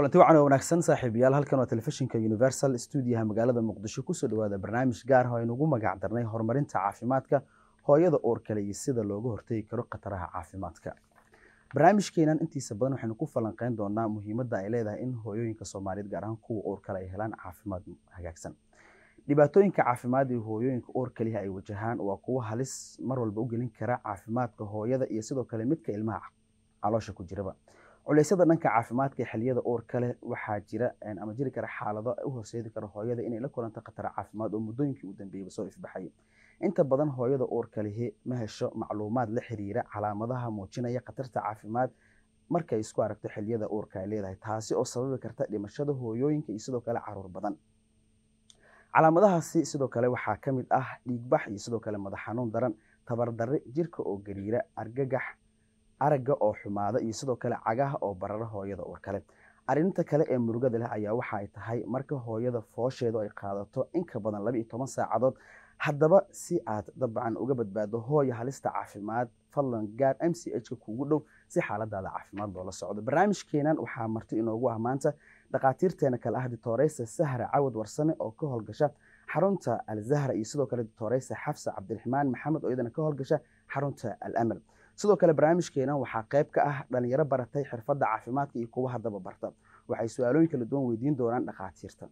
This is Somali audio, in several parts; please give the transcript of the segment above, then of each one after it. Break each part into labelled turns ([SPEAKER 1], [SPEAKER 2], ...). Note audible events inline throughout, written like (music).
[SPEAKER 1] kulanti wacan oo wanaagsan saaxiibayaal halkan waa telefishinka universal stuudiyaha magaalada muqdisho ku soo dhawaada barnaamij gaar ah oo aynugu magac darnay horumarinta caafimaadka hooyada uur iyo sida looga hortegi karo khataraha caafimaadka. Barnaamijkeenan intiisa badan waxaynu ku falanqeyn doonaa muhiimadda ay leedahay in hooyooyinka soomaaliyeed gaar ahaan kuwa uur kale ay helaan caafimaad hagaagsan. Dhibaatooyinka caafimaad ee hooyooyinka uur ay wajahaan waa kuwo halis mar walba u gelin kara caafimaadka hooyada iyo sidoo kale midka ilmaha caloosha ku jiraba culeysyada dhanka caafimaadka ee xilliyada uur kale waxaa jira ama jiri kara xaalado u horseedi kara hooyada inay la kulanto khatar caafimaad oo muddooyinkii u dambeeyaba soo ifbaxay. Inta badan hooyada uur kalihi ma hesho macluumaad la xiriira calaamadaha muujinaya khatarta caafimaad markay isku aragto xilliyada uurka ay leedahay taasi oo sababi karta dhimashada hooyooyinka iyo sidoo kale carruur badan. Calaamadahaasi sidoo kale waxaa ka mid ah dhiigbax iyo sidoo kale madax daran tabardarri jirka oo gariira argagax aragga oo xumaada iyo sidoo kale cagaha oo barara hooyada uur kale. Arrinta kale ee murugada leh ayaa waxa ay tahay marka hooyada foosheedu ay qaadato in badan laba toban saacadood haddaba si aad dabcan uga badbaado hooya halista caafimaad fadlan gaar m c h ka kugu dhow si xaaladaada caafimaad loola socdo. Barnaamijkeenan waxaa marti inoogu ah maanta dhakhaatiirteena kale ah ditoreysa sahra cawad warsame oo ka howlgasha xarunta alzahra iyo sidoo kale ditoreysa xafsa cabdiraxmaan maxamed oo iyadana ka howlgasha xarunta alamal sidoo kale barnaamijkeena waxaa qayb ka ah dhalinyaro baratay xirfadda caafimaadka iyo kuwa haddaba barta. Waxay su'aalooyin kala duwan weydiin doonaan dhakhaatiirta.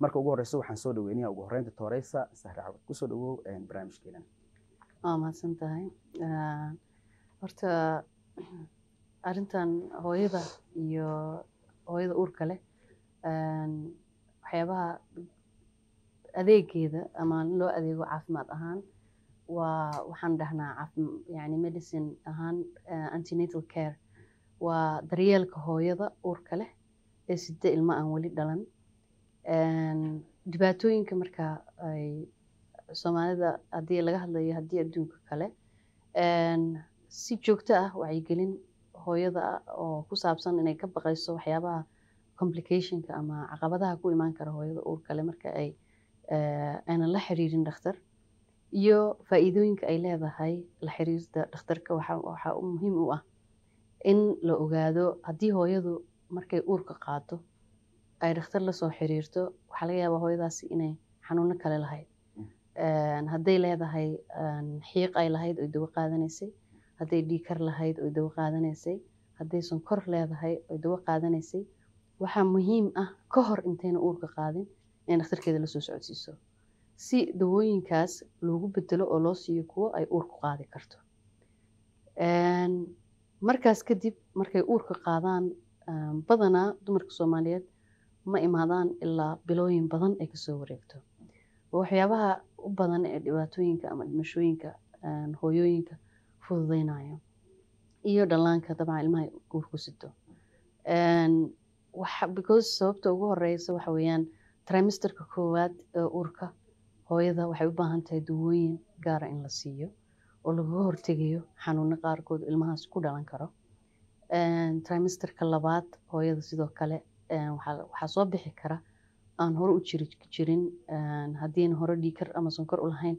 [SPEAKER 1] Marka ugu horeysa waxaan soo dhaweynaya ugu horeynta tooreysa sahre cawad. Kusoo dhawow barnaamijkeena.
[SPEAKER 2] Waa mahadsan tahay horta arrintan hooyada iyo hooyada uurka leh waxyaabaha adeegeeda ama loo adeego caafimaad ahaan waa waxaan dhahnaa yani medicine ahaan antinatal care. Waa daryeelka hooyada uurka leh ee sida ilmo aan weli dhalan. Dhibaatooyinka marka ay soomaalida haddii laga hadlayo haddii adduunka kale si joogto ah wacyigelin hooyada ah oo ku saabsan inay ka baqayso waxyaabaha complicationka ama caqabadaha ku imaan kara hooyada uur kale marka ay aynan la xiriirin dhakhtar iyo faa'iidooyinka ay leedahay la xiriirta dhakhtarka waxaa muhiim u ah in la ogaado haddii hooyadu markay uurka qaato ay dhakhtar la soo xiriirto waxaa laga yaabaa hooyadaasi inay xanuuno kale lahayd. Hadday leedahay xiiq ay lahayd oy dawo qaadanaysay hadday dhiikar lahayd oy dawo qaadanaysay hadday sonkor leedahay oy dawo qaadanaysay waxaa muhiim ah ka hor intayna uurka qaadin inay dhakhtarkeeda la soo socodsiiso si dawooyinkaas loogu bedelo oo loo siiyo kuwo ay uurku qaadi karto. Markaas kadib markay uurka qaadaan badanaa dumarka soomaaliyeed ma imaadaan ilaa bilooyin badan ay ka soo wareegto. Waxyaabaha u badan ee dhibaatooyinka ama dhimashooyinka hooyooyinka fududeynayo iyo dhallaanka dabcan ilmaha uurku sito. Because sababta ugu horeysa waxa weeyaan koowaad ee uurka hooyada waxay u baahan tahay dawooyin gaara in la siiyo oo lagaga hortegayo xanuuno qaarkood ilmahaas ku dhalan karo. Trimesterka labaad hooyada sidoo kale waxaa soo bixi kara aan hore u jiri jirin haddiina hore dhiikar ama sonkor u lahayn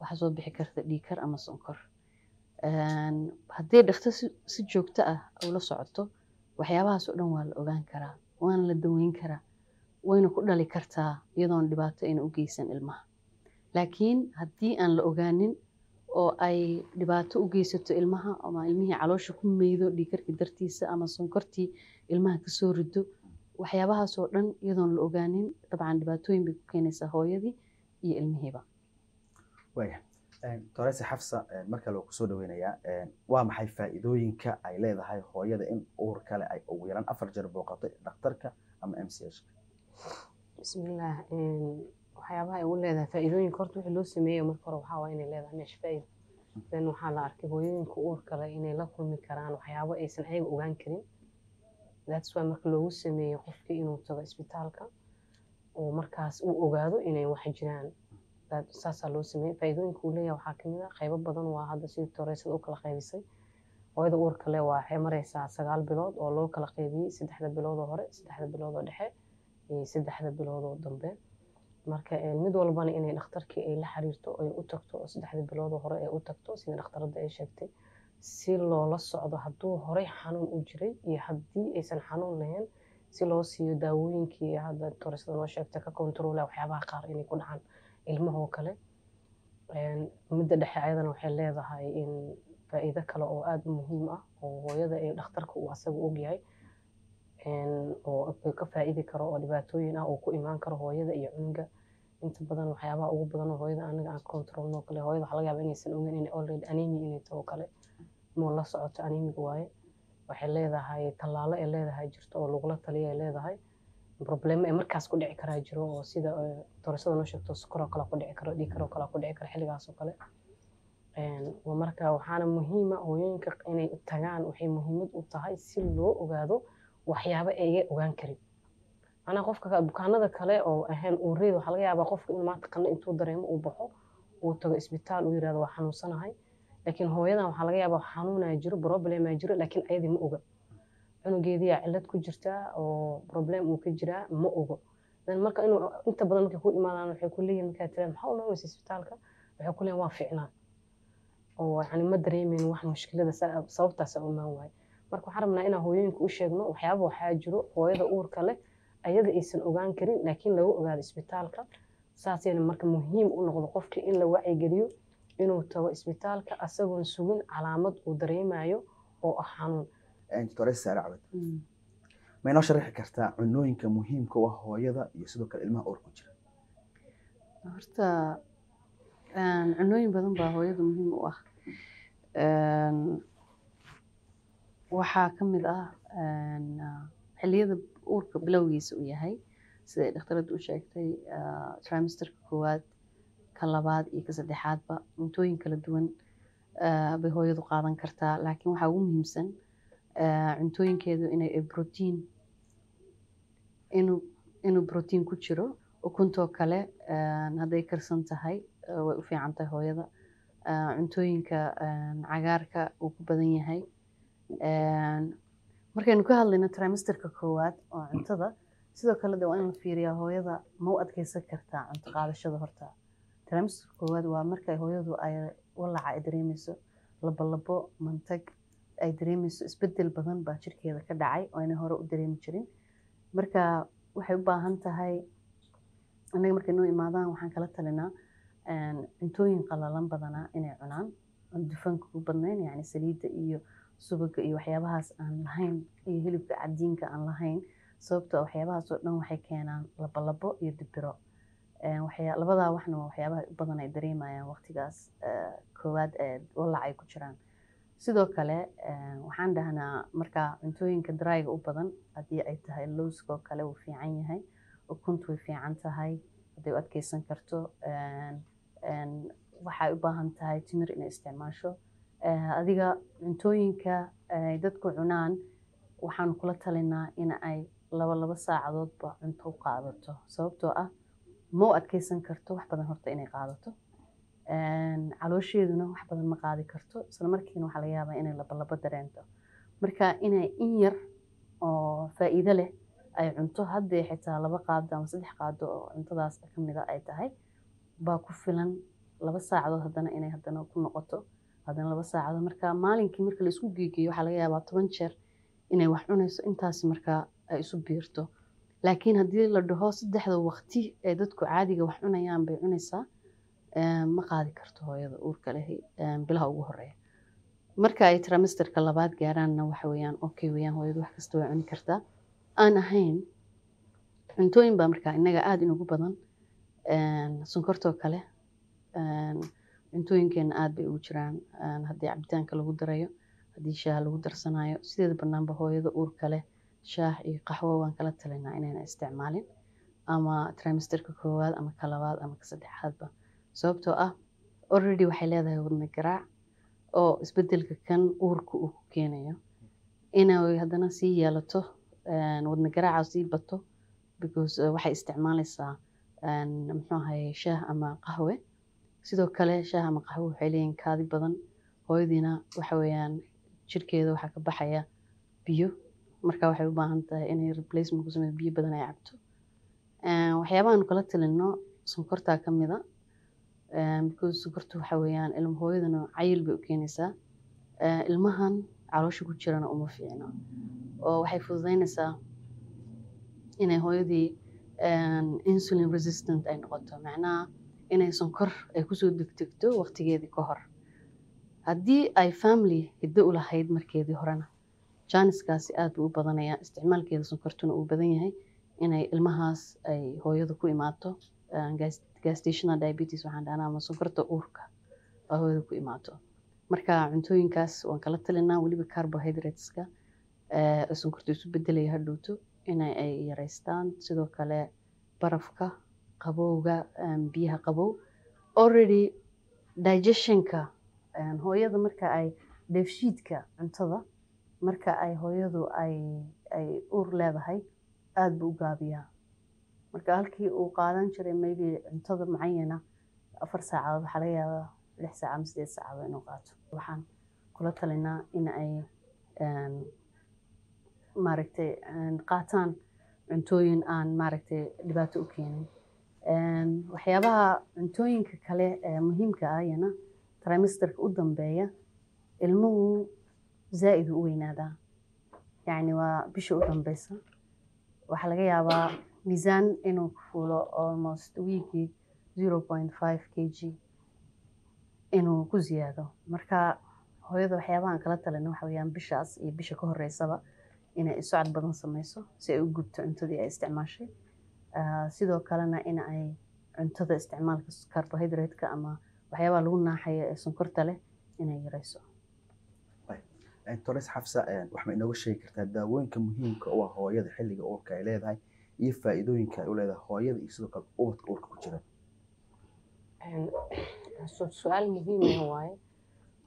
[SPEAKER 2] waxaa soo bixi karta dhiikar ama sonkor. Haddii dhakhtar si joogto ah ula socoto waxyaabahaas oo dhan waa la ogaan karaa waana la daweyn karaa wayna ku dhali kartaa iyadoon dhibaato ayna u geysan ilmaha laakiin haddii aan la ogaanin oo ay dhibaato u geysato ilmaha ama ilmihii caloosha ku meydo dhiikarkii dartiisa ama sonkortii ilmaha ka soo rido waxyaabahaas oo dhan iyadoon la ogaanin dabcan dhibaatooyin bay ku keenaysaa hooyadii iyo ilmihiiba.
[SPEAKER 1] Waya toreysa xafsa mar kale oo ku soo dhaweynayaa waa maxay faa'iidooyinka ay leedahay hooyada in uur kale ay ugu yaraan afar jeer booqato dhakhtarka ama m c h
[SPEAKER 3] bismillaah waxyaabaha ay ugu leedahay faa'iidooyinka horta wixii loo sameeyo marka hore waxaa waa inay leedahay meesha faa'iido then waxaa la arkay hooyooyinka uur kale inay la kulmi karaan waxyaabo aysan ayaga ogaan karin. That's why marka loogu sameeyo qofkii inuu tago isbitaalka oo markaas uu ogaado inay wax jiraan. Saasaa loo sameeyey faa'iidooyinka uu leeyahay waxaa ka mid ah qaybo badan waa hadda sidii toreysada u kala qaybisay hooyada uur kale waxay mareysaa sagaal bilood oo loo kala qaybiyey saddexda bilood oo hore saddexda bilood oo dhexe iyo saddexda bilood oo dambe marka mid walbana inay dhakhtarkii ay la xiriirto ay u tagto oo saddexda bilood oo hore ay u tagto sida dhakhtaradda ay sheegtay si loola socdo hadduu horey xanuun u jiray iyo haddii aysan xanuun lahayn si loo siiyo daawooyinkii hadda torisada noo sheegta ka kontroola waxyaabaha qaar inay ku dhacaan ilmahoo kale. Midda dhexe ayadana waxay leedahay in faa'iido kale oo aada u muhiim ah oo hooyada ee dhakhtarka uu asaga ogyahay oo ka faa'iidi karo oo dhibaatooyin ah oo ku imaan karo hooyada iyo cunuga. Inta badan waxyaabaha ugu badan oo hooyada anaga aan kontrolno kale. Hooyada waxaa laga yaaba inaysan ogeyn inay already anemia inay taho kale. Moo la socoto anemiga waaye waxay leedahay tallaalo ay leedahay jirto oo lagula taliya ay leedahay. Problemo ee markaas ku dhici karaa jiro oo sida doorashada noo sheegto sokoroo kale ku dhici karo dhiig karoo kale ku dhici karo xilligaas kale. Marka waxaana muhiima hooyooyinka inay tagaan waxay muhiimad u tahay si loo ogaado waxyaabo ayga ogaan karin. Anaa qofka bukaanada kale oo ahayn uureed waxaa laga yaabaa qofka in maanta qanno intuu dareemo uu baxo uu tago isbitaal uu yiraahdo waa xanuunsanahay laakiin hooyadan waxaa laga yaabaa xanuunaa jiro problemaa jiro laakiin ayadii ma oga. Cunugeediyaa cillad ku jirtaa oo problem uu ka jiraa ma ogo. Marka inuu inta badan markay ku imaadaan waxay ku markaa tiraan maxaa u isbitaalka? Waxay ku waa ficnaa oo yani ma dareemeyn wax mushkilada sababtaas u waaye marka waxaan rabnaa inaan hooyooyinka u sheegno waxyaaba waxaa jiro hooyada uurka leh ayada aysan ogaan karin laakiin lagu ogaado isbitaalka. Saasayna marka muhiim u noqdo qofka in la wacyigeliyo inuu tago isbitaalka asagoon sugin calaamad uu dareemayo oo ah xanuun.
[SPEAKER 1] Doctores saare cabad ma inoo sharaxi kartaa cunooyinka muhiimka u ah hooyada iyo sidoo kale ilmaha uur ku jira?
[SPEAKER 2] Horta cunooyin badan baa hooyada muhiim u ah waxaa ka mid ah xilliyada uurka bilowgiisa uu yahay siday dhakhtaradu u sheegtay trimesterka koowaad ka labaad iyo ka saddexaadba cuntooyin kala duwan bay hooyadu qaadan kartaa. Laakiin waxaa ugu muhiimsan cuntooyinkeedu inay brotiin inuu brotiin ku jiro. Ukuntoo kale hadday karsan tahay way u fiican tahay hooyada. Cuntooyinka cagaarka uu ku badan yahay markaynu ka hadlayno trimesterka koowaad oo cuntada sidoo kale de waa in la fiiriyaa hooyada ma u adkeysan kartaa cunto qaadashada horta. Trimesterka koowaad waa markay hooyadu ay walaca ay dareemeyso labolabo mantag ay dareemeyso isbeddel badan baa jirkeeda ka dhacay oo aynay hore u dareemi jirin. Marka waxay u baahan tahay annaga markay noo imaadaan waxaan kala talinaa cuntooyin qalalan badanaa inay cunaan. Aan dufanka u badnayn yacni saliidda iyo subaga iyo waxyaabahaas aan lahayn iyo hilibka cadiinka aan lahayn sababtoo waxyaabahaas oo dhan waxay keenaan labolabo iyo dibiro. Labadaa waxna waa waxyaabaha badan ay dareemayaan waqtigaas koowaad ee walac ay ku jiraan. Sidoo kale waxaan dhahnaa marka cuntooyinka dryga u badan haddii ay tahay lowska oo kale wuu fiican yahay ukuntu way fiican tahay hadday u adkeysan karto waxay u baahan tahay timir inay isticmaasho adiga cuntooyinka ay dadku cunaan waxaan kula talinaa in ay laba saacadoodba cunto u qaadato. Sababtoo ah ma u adkeysan karto wax badan horta inay qaadato. Caloosheeduna wax badan ma qaadi karto. Isla markiina waxaa laga yaabaa inay labalabo dareento. Marka inay in yar oo faa'iido leh ay cunto haddee xitaa laba qaado ama saddex qaado oo cuntadaas ka mida ay tahay baa ku filan laba saacadood haddana inay haddana ku noqoto haddana laba saacadood marka maalinkii marka la isku geegeeyo waxaa laga yaabaa toban jeer inay wax cunayso intaasi markaa ay isu biirto. Laakiin haddii la dhaho saddexda waqti ee dadku caadiga wax cunayaan bay cunaysaa ma qaadi karto hooyada uurka leh bilaha ugu horreeya marka ay tramisterka labaad gaaraanna waxa weeyaan okay weeyaan hooyadu wax kasta way cuni kartaa. Aan ahayn cuntooyin baa markaa innaga aada inugu badan sonkortoo kale cuntooyinkeena aada bay ugu jiraan haddii cabitaanka lagu darayo haddii shaaha lagu darsanayo sideeda banaanba hooyada uurka leh shaah iyo qaxwo waan kala talinaa inayna isticmaalin ama trimisterka koowaad ama ka labaad ama ka saddexaadba sababtoo ah already waxay leedahay wadna garaac oo isbeddelka kan uurka uu ku keenayo. Inay haddana sii yeelato wadna garaaca sii bato because waxay isticmaalaysaa muxuu ahaye shaah ama qaxwe sidoo kale shaah ama qaxwe waxay leeyihiin kaadi badan. Hooyadiina waxa weeyaan jirkeeda waxaa ka baxaya biyo. Marka waxay u baahan tahay inay replacement ku sameyso biyo badan ay cabto. Waxyaabahan kala talino sonkortaa ka mida because sonkorta waxa weeyaan ilmo hooyadana cayil bay u keenaysaa. Eh, ilmahan caloosha ku jirana uma fiicno. Oo waxay fududeynaysaa inay hooyadii insulin resistant ay noqoto. Macnaha inay sonkor ay ku soo degdegto waqtigeedii ka hor. Haddii ay family hiddo u lahayd markeedii horena jaaniskaasi aad buu u badanayaa isticmaalkeeda sonkortuna uu badan yahay inay ilmahaas ay hooyada ku imaato eh, gas- gestational diabetes waxaan dhahnaa ama sonkorta uurka oo hooyada ku imaato. Marka cuntooyinkaas waan kala talinaa weliba carbohydrateska eh, sonkorta isu bedelaya hadhowto inay ay yareystaan sidoo kale barafka qabowga em, biyaha qabow. Already digestionka em, hooyada marka ay dheefshiidka cuntada marka ay hooyadu ay uur leedahay aad buu u gaabiyaa. Marka halkii uu qaadan jiray maybe cuntada mucayana afar saacadood waxaa laga yaabaa lix saaca ama sideed saacadood inuu qaato. Waxaan kula talinaa in ay em, maaragtay qaataan cuntooyin aan maaragtay dhibaato u keenin waxyaabaha cuntooyinka kale ee muhiimka ah yana trimester-ka u dambeeya ilmuhu zaa'id u weynaadaa. Yacni waa bisha u dambeysa. Waxaa laga yaabaa miisaan inuu ku fuulo almost wiigii zero point five k g inuu ku ziyaado. Marka hooyada waxyaabahan kala talina waxa weeyaan bishaas iyo bisha ka horeysaba inay socod badan sameyso si ay u gubto cuntadii ay isticmaashay sidoo kalena in ay cuntada isticmaalka carbohydrate-ka ama waxyaabaha lagu naaxayo ee sonkorta leh inay yareyso.
[SPEAKER 1] Tores xafsa wax ma inooga sheegi kartaa daawooyinka muhiimka u ah hooyada xilliga uurka ay leedahay iyo faa'iidooyinka ay u leedahay hooyada iyo sidoo kale ubadka uurka ku jira.
[SPEAKER 3] Su- su'aal muhiim ah waaye.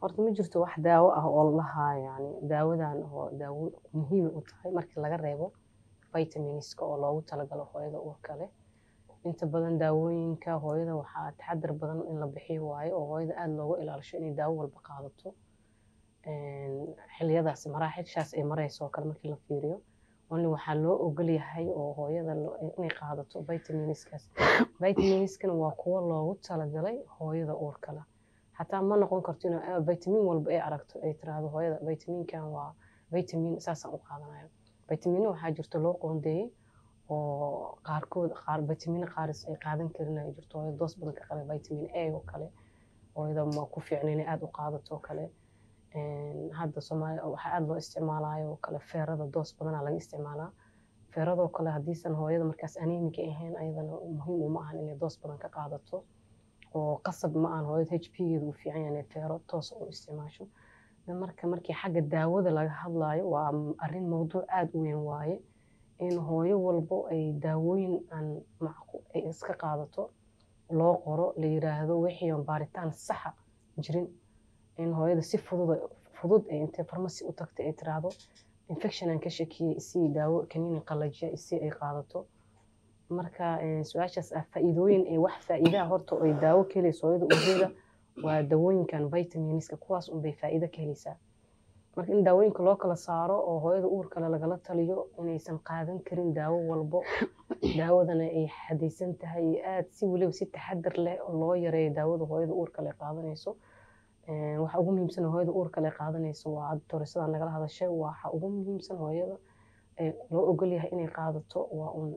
[SPEAKER 3] Horta ma jirto wax daawo ah oo la lahaa yani daawadan oo daawo muhiim u tahay markii laga reebo vitaminska oo loogu talagalo hooyada uurka leh. Inta badan daawooyinka hooyada waxaa taxadar badan in la bixiyo waaye oo hooyada aada looga ilaalisho inay daawo walba qaadato. Xiliyadaas maraaxishaas ay marayso oo kale markii la fiiriyo only waxaa loo ogol yahay oo hooyada inay qaadato vitaminskaas. Vitaminskana waa kuwo loogu talagalay hooyada uurka leh. Xataa ma noqon karto inuu ah, vitamin walba ay aragto ay tiraahdo hooyada vitaminkan waa vitamin saasaan u qaadanayo vitamino waxaa jirto loo qoondeeyey oo qaarkood qaar vitamino qaaris ay qaadan karin ay jirto hooyada doos badan ka qaba vitamin a oo kale hooyada ma ku fiicna inay aada u qaadato oo kale. Hadda soomaaliya waxaa aada loo isticmaalayo oo kale feerada doos badanaa laga isticmaalaa. Feeradoo kale haddiisan hooyada markaas anemika ahayn ayadana muhiim uma ahan inay doos badan ka qaadato. Oo qasab ma ahan hooyada h p geeda uu fiican yahay feero toos u isticmaasho marka markii xagga daawada laga hadlayo waa arrin mowduuc aada u weyn waaye in hooyo walbo ay daawooyin aan ay iska qaadato loo qoro la yiraahdo wixii aan baaritaan saxa jirin. In hooyada si fudud fudud ay intay farmasi u tagtay ay tiraahdo infection aan ka shakiyey isii daawo kaniini qalajiya isii ay qaadato. Marka eh, su'aashaas ah faa'iidooyin ee wax faa'iidaha horta ay daawo ka helayso hooyada ujeeda waa dawooyinkan vitaminska kuwaas unbay faa'iido ka helaysaa marka in daawooyinka loo kala saaro oo hooyada uur kale lagala taliyo inaysan qaadan karin daawo walbo (laughs) daawadana ay xadaysan tahay iyo aad si weliba si taxadar leh oo loo yareeyo daawada hooyada uur kale qaadanayso. Waxa ugu muhiimsan oo hooyada uur kale qaadanayso waa hadda torisada nagala hadashay waxa ugu muhiimsan hooyada loo ogol yahay inay qaadato waa un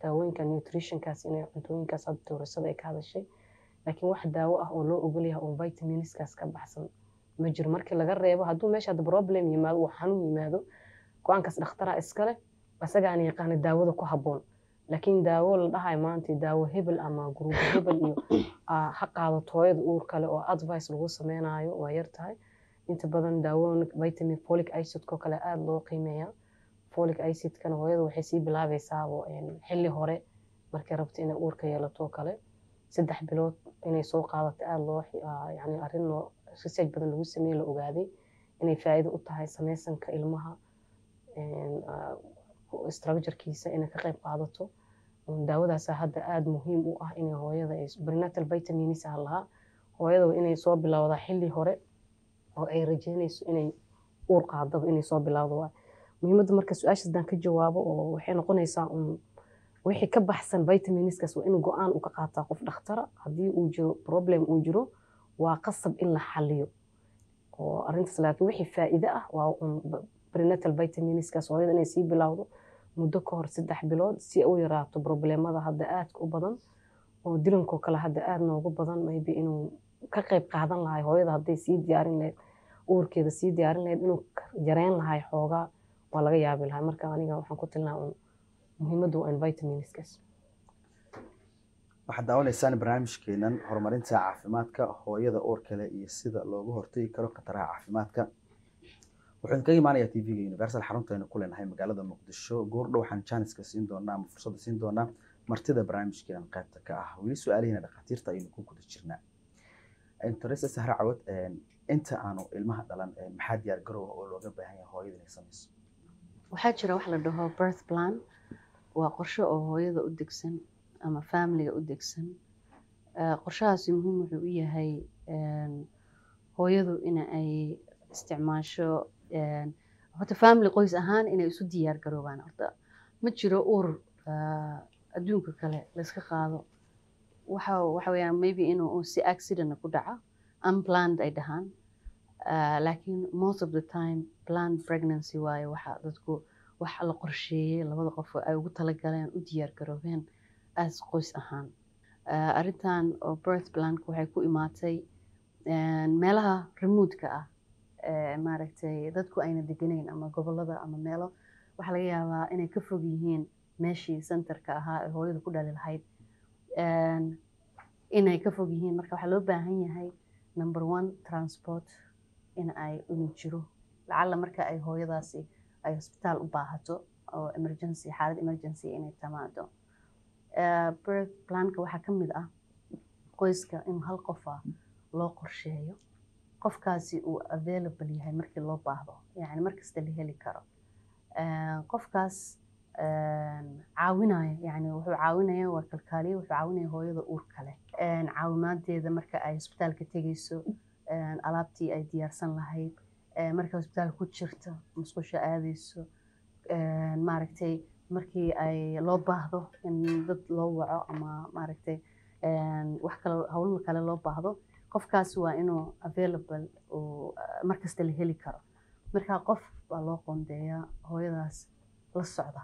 [SPEAKER 3] daawooyinka nutritionkaas inay cuntooyinkaas hadda torisada ay ka hadashay laakiin wax daawo ah oo loo ogol yahay oo vitaminskaas ka baxsan ma jiro. Markii laga reebo hadduu meesha hadda problem yimaado uu xanuun yimaado go'aankaas dhakhtaraa iskale asagaana yaqaana daawada ku habboon. Laakiin daawo la dhahayo maanta daawo hebel ama guruubo hebel iyo (coughs) ah, ha qaadato hooyada uur kale oo advice lagu sameynayo waa yar tahay. Inta badan daawooyin vitamin folic acidko kale aada loo qiimeeyaa. Folic acidkana hooyada waxay sii bilaabaysaabo xilli hore markay rabto inay uurka yeelato kale saddex bilood inay soo qaadato aada loo yacni arrin loo research badan lagu sameeyey la ogaaday inay faa'iido u tahay sameysanka ilmaha ah, structurekiisa inay ka qayb qaadato. Um, daawadaasa hadda aada muhiim u ah inay hooyada ay prenatal vitamins ah lahaa. Hooyada inay soo bilowdaa xilli hore oo ay rajeynayso inay uur qaadaba inay soo bilowdo. Muhiimadda marka su'aashaas hadaan ka jawaabo oo waxay noqonaysaa wixii ka baxsan vitaminskaas waa in go'aan uu ka qaataa qof dhakhtara haddii uu jiro problem uu jiro waa qasab in la xaliyo oo arrintaas laakiin wixii faa'iido ah waa un prenatal vitaminskaas hooyada inay sii bilowdo muddo ka hor saddex bilood si u yaraato probleemada hadda aadka u badan. Oo dirankoo kale hadda aad noogu badan maybe inuu ka qayb qaadan lahay hooyada hadday sii diyaarin lahayd uurkeeda sii diyaarin lahayd inuu yareyn lahay xoogaa waa laga yaabi lahay. Marka aniga waxaan ku tilnaa muhiimaddu waa in vitaminskaas
[SPEAKER 1] waxaad daawanaysaan barnaamijkeenan horumarinta caafimaadka hooyada uur kale iyo sida looga hortagi karo khataraha caafimaadka. Wuxuu kaga imaanayaa t v-ga universal xaruntaaynu ku leenahay magaalada muqdisho. Goordhow waxaan janiska siin doonaa ama fursadda siin doonaa martida barnaamijkeenan qaybta ka ah. Weli su'aalihiina dhakhaatiirta ayaynu ku guda jirnaa. Interesa sahre cawad inta aanu ilmaha dhalan maxaa diyaar oo looga baahan yahay hooyada inay samayso
[SPEAKER 2] waxaa jira wax la dhaho birth plan waa qorshe oo hooyada u degsan ama familiga u degsan. Qorshahaasi muhiim wuxuu u yahay hooyadu in ay isticmaasho horta family qoys ahaan inay isu diyaar garoobaan. Horta ma jiro uur adduunka kale layska qaado. Waxa maybe inuu si accident ku dhaco unplanned ay dhahaan. Laakiin most of the time planned pregnancy waaye waxa dadku wax la qorsheeyey labada qof ay ugu talagaleen u diyaar garoobeen as qoys ahaan. Arrintan oo birth planka waxay ku imaatay meelaha remoodka ah maaragtay dadku ayna deganayn ama gobollada ama meelo waxaa laga yaabaa inay ka fog yihiin meeshii centerka ahaa ee hooyada ku dhali lahayd. Inay ka fog yihiin. Marka waxaa loo baahan yahay number one transport in ay inu jiro. Lacalla marka ay hooyadaasi ay hosbitaal u baahato oo emergency xaalad emergency inay tamaado birth planka waxaa ka mid ah qoyska in hal qof ah loo qorsheeyo. Qofkaasi uu available yahay markii loo baahdo yani markasta la heli karo. Qofkaas caawinaya yani wuxuu caawinaya waa kalkaaliye wuxuu caawinaya hooyada uur kale caawimaadeeda marka ay hosbitaalka tegeyso alaabtii ay diyaarsan lahayd marka hosbitaalka ku jirta musqusha aadeyso maaragtay markii ay loo baahdo in dad loo waco ama maaragtay wax kale howlo kale loo baahdo qofkaas waa inuu available markasta la heli karo. Marka qof baa loo qoondeeyaa hooyadaas la socda.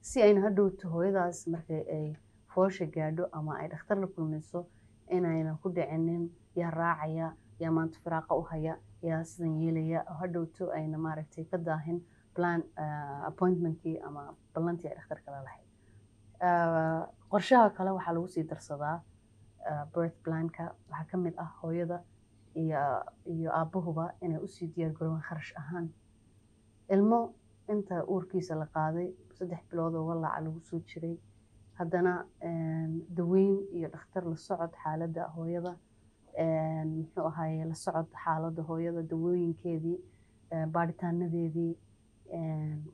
[SPEAKER 2] Si ayna hadhowto hooyadaas markay ay foosha gaadho ama ay dhakhtar la kulmayso inayna ku dhicinin yaa raacaya yaa maanta firaaqa u haya yaa sidan yeelaya hadhowto ayna maaragtay ka daahin plan appointmentkii ama ballantii ay dhakhtarka la lahayd. Qorshaha kale waxaa lagu sii darsadaa birth planka. Waxaa ka mid ah hooyada iyo iyo aabbahuba inay u sii diyaar garoobaan kharash ahaan. Ilmo inta uurkiisa la qaaday saddex bilood oo walaaca lagu soo jiray. Haddana daweyn iyo dhakhtar la socod xaaladda hooyada muxuu ahaaye la socod xaaladda hooyada dawooyinkeedii baaritaanadeedii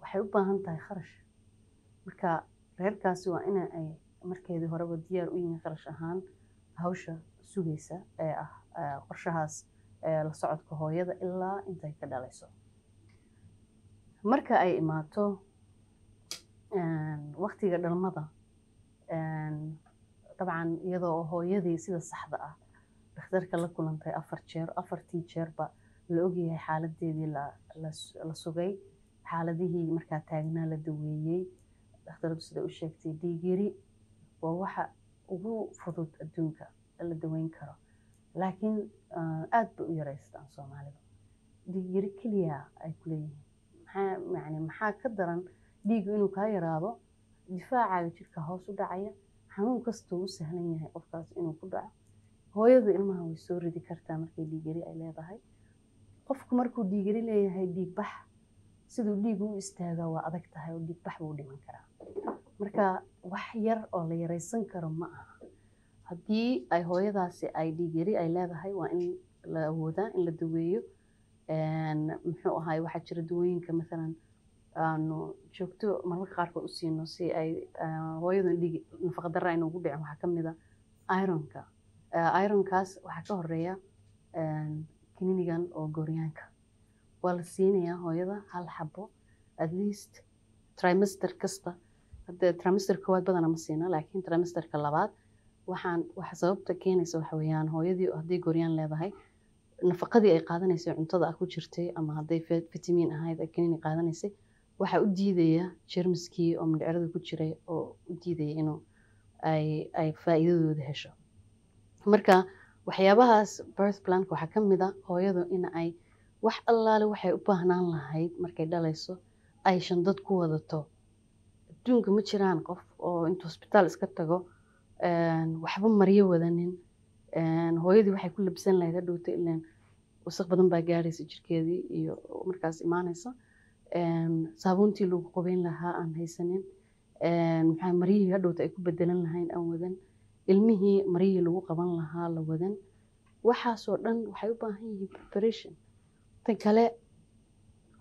[SPEAKER 2] waxay u baahan tahay kharash. Marka reerkaasi waa ina ay markeedii horeba diyaar u yihiin kharash ahaan hawsha sugaysa ee ah qorshahaas la socodka hooyada ilaa intay ka dhalayso. Marka ay imaato waktiga dhalmada dabcan iyadoo hooyadii sida saxda ah dhakhtarka la kulantay afar jeer afartii jeerba la ogyahay xaaladeedii la sugay. Xaaladihii markaa taagnaa la daweeyey. Dhakhtaradu sida u sheegtay? Dhiigyari waa waxa ugu fudud adduunka la daweyn karo. Laakiin aad bay u yareystaan soomaalida dhiigyari keliya ay ku leeyihiin. Maxaa maxaa ka daran dhiigu inuu kaa yaraado? Difaacaaga jirka hoos u dhacaya. Xanuun kastuu u sahlan yahay qofkaas inuu ku dhaco hooyada ilmaha way soo ridi kartaa markay dhiigyari ay leedahay. Qofku markuu dhiigyari leeyahay dhiig bax siduu dhiigu u istaagaa waa adag tahay oo dhiig bax buu dhiman karaa. Marka wax yar oo la yareysan karo ma aha. Haddii ay hooyadaasi ay dhiigyari ay leedahay waa in la awoodaa in la daweeyo muxuu ahaay waxaa jira dawooyinka maalan aanu joogto marmarka qaarkood u si ay hooyadu dhiig nafaqa darra aynu dhicin. Waxaa ka mid a ironka ironkaas waxaa ka horreeya kininigan oo gooryaanka. Waa la siinayaa hooyada hal xabo at least trimester kasta. Trimester koowaad badana ma siina laakiin trimesterka labaad waxaan waxa sababta keenaysa waxa weeyaan hooyadii haddii gooryaan leedahay nafaqadii ay qaadanaysay cuntada ah ku jirtay ama hadday fitamiin ahayd ay kaniini qaadanaysay waxaa u diidaya jermiskii oo mindhicirada ku jiray oo u diidaya inuu ay ay faa'iidadooda hesho marka waxyaabahaas birth planka waxaa ka mid a hooyadu in ay wax allaale waxay u baahnaan lahayd markay dhalayso ay shandad ku wadato. Adduunka ma jiraan qof oo intuu hosbitaal iska tago waxba maryo wadanin. Hooyadii waxay ku labsan lahayd hadhowta ileen wasaq badan baa gaaraysa jirkeedii iyo markaas imaanaysa. Saabuuntii lagu qubeyn lahaa aan haysanin. Maxaa maryihii hadhowta ay ku bedelan lahayn aan wadan ilmihii maryihii lagu qaban lahaa la wadan. Waxaasoo dhan waxay u baahan yihiin preparation. Tan kale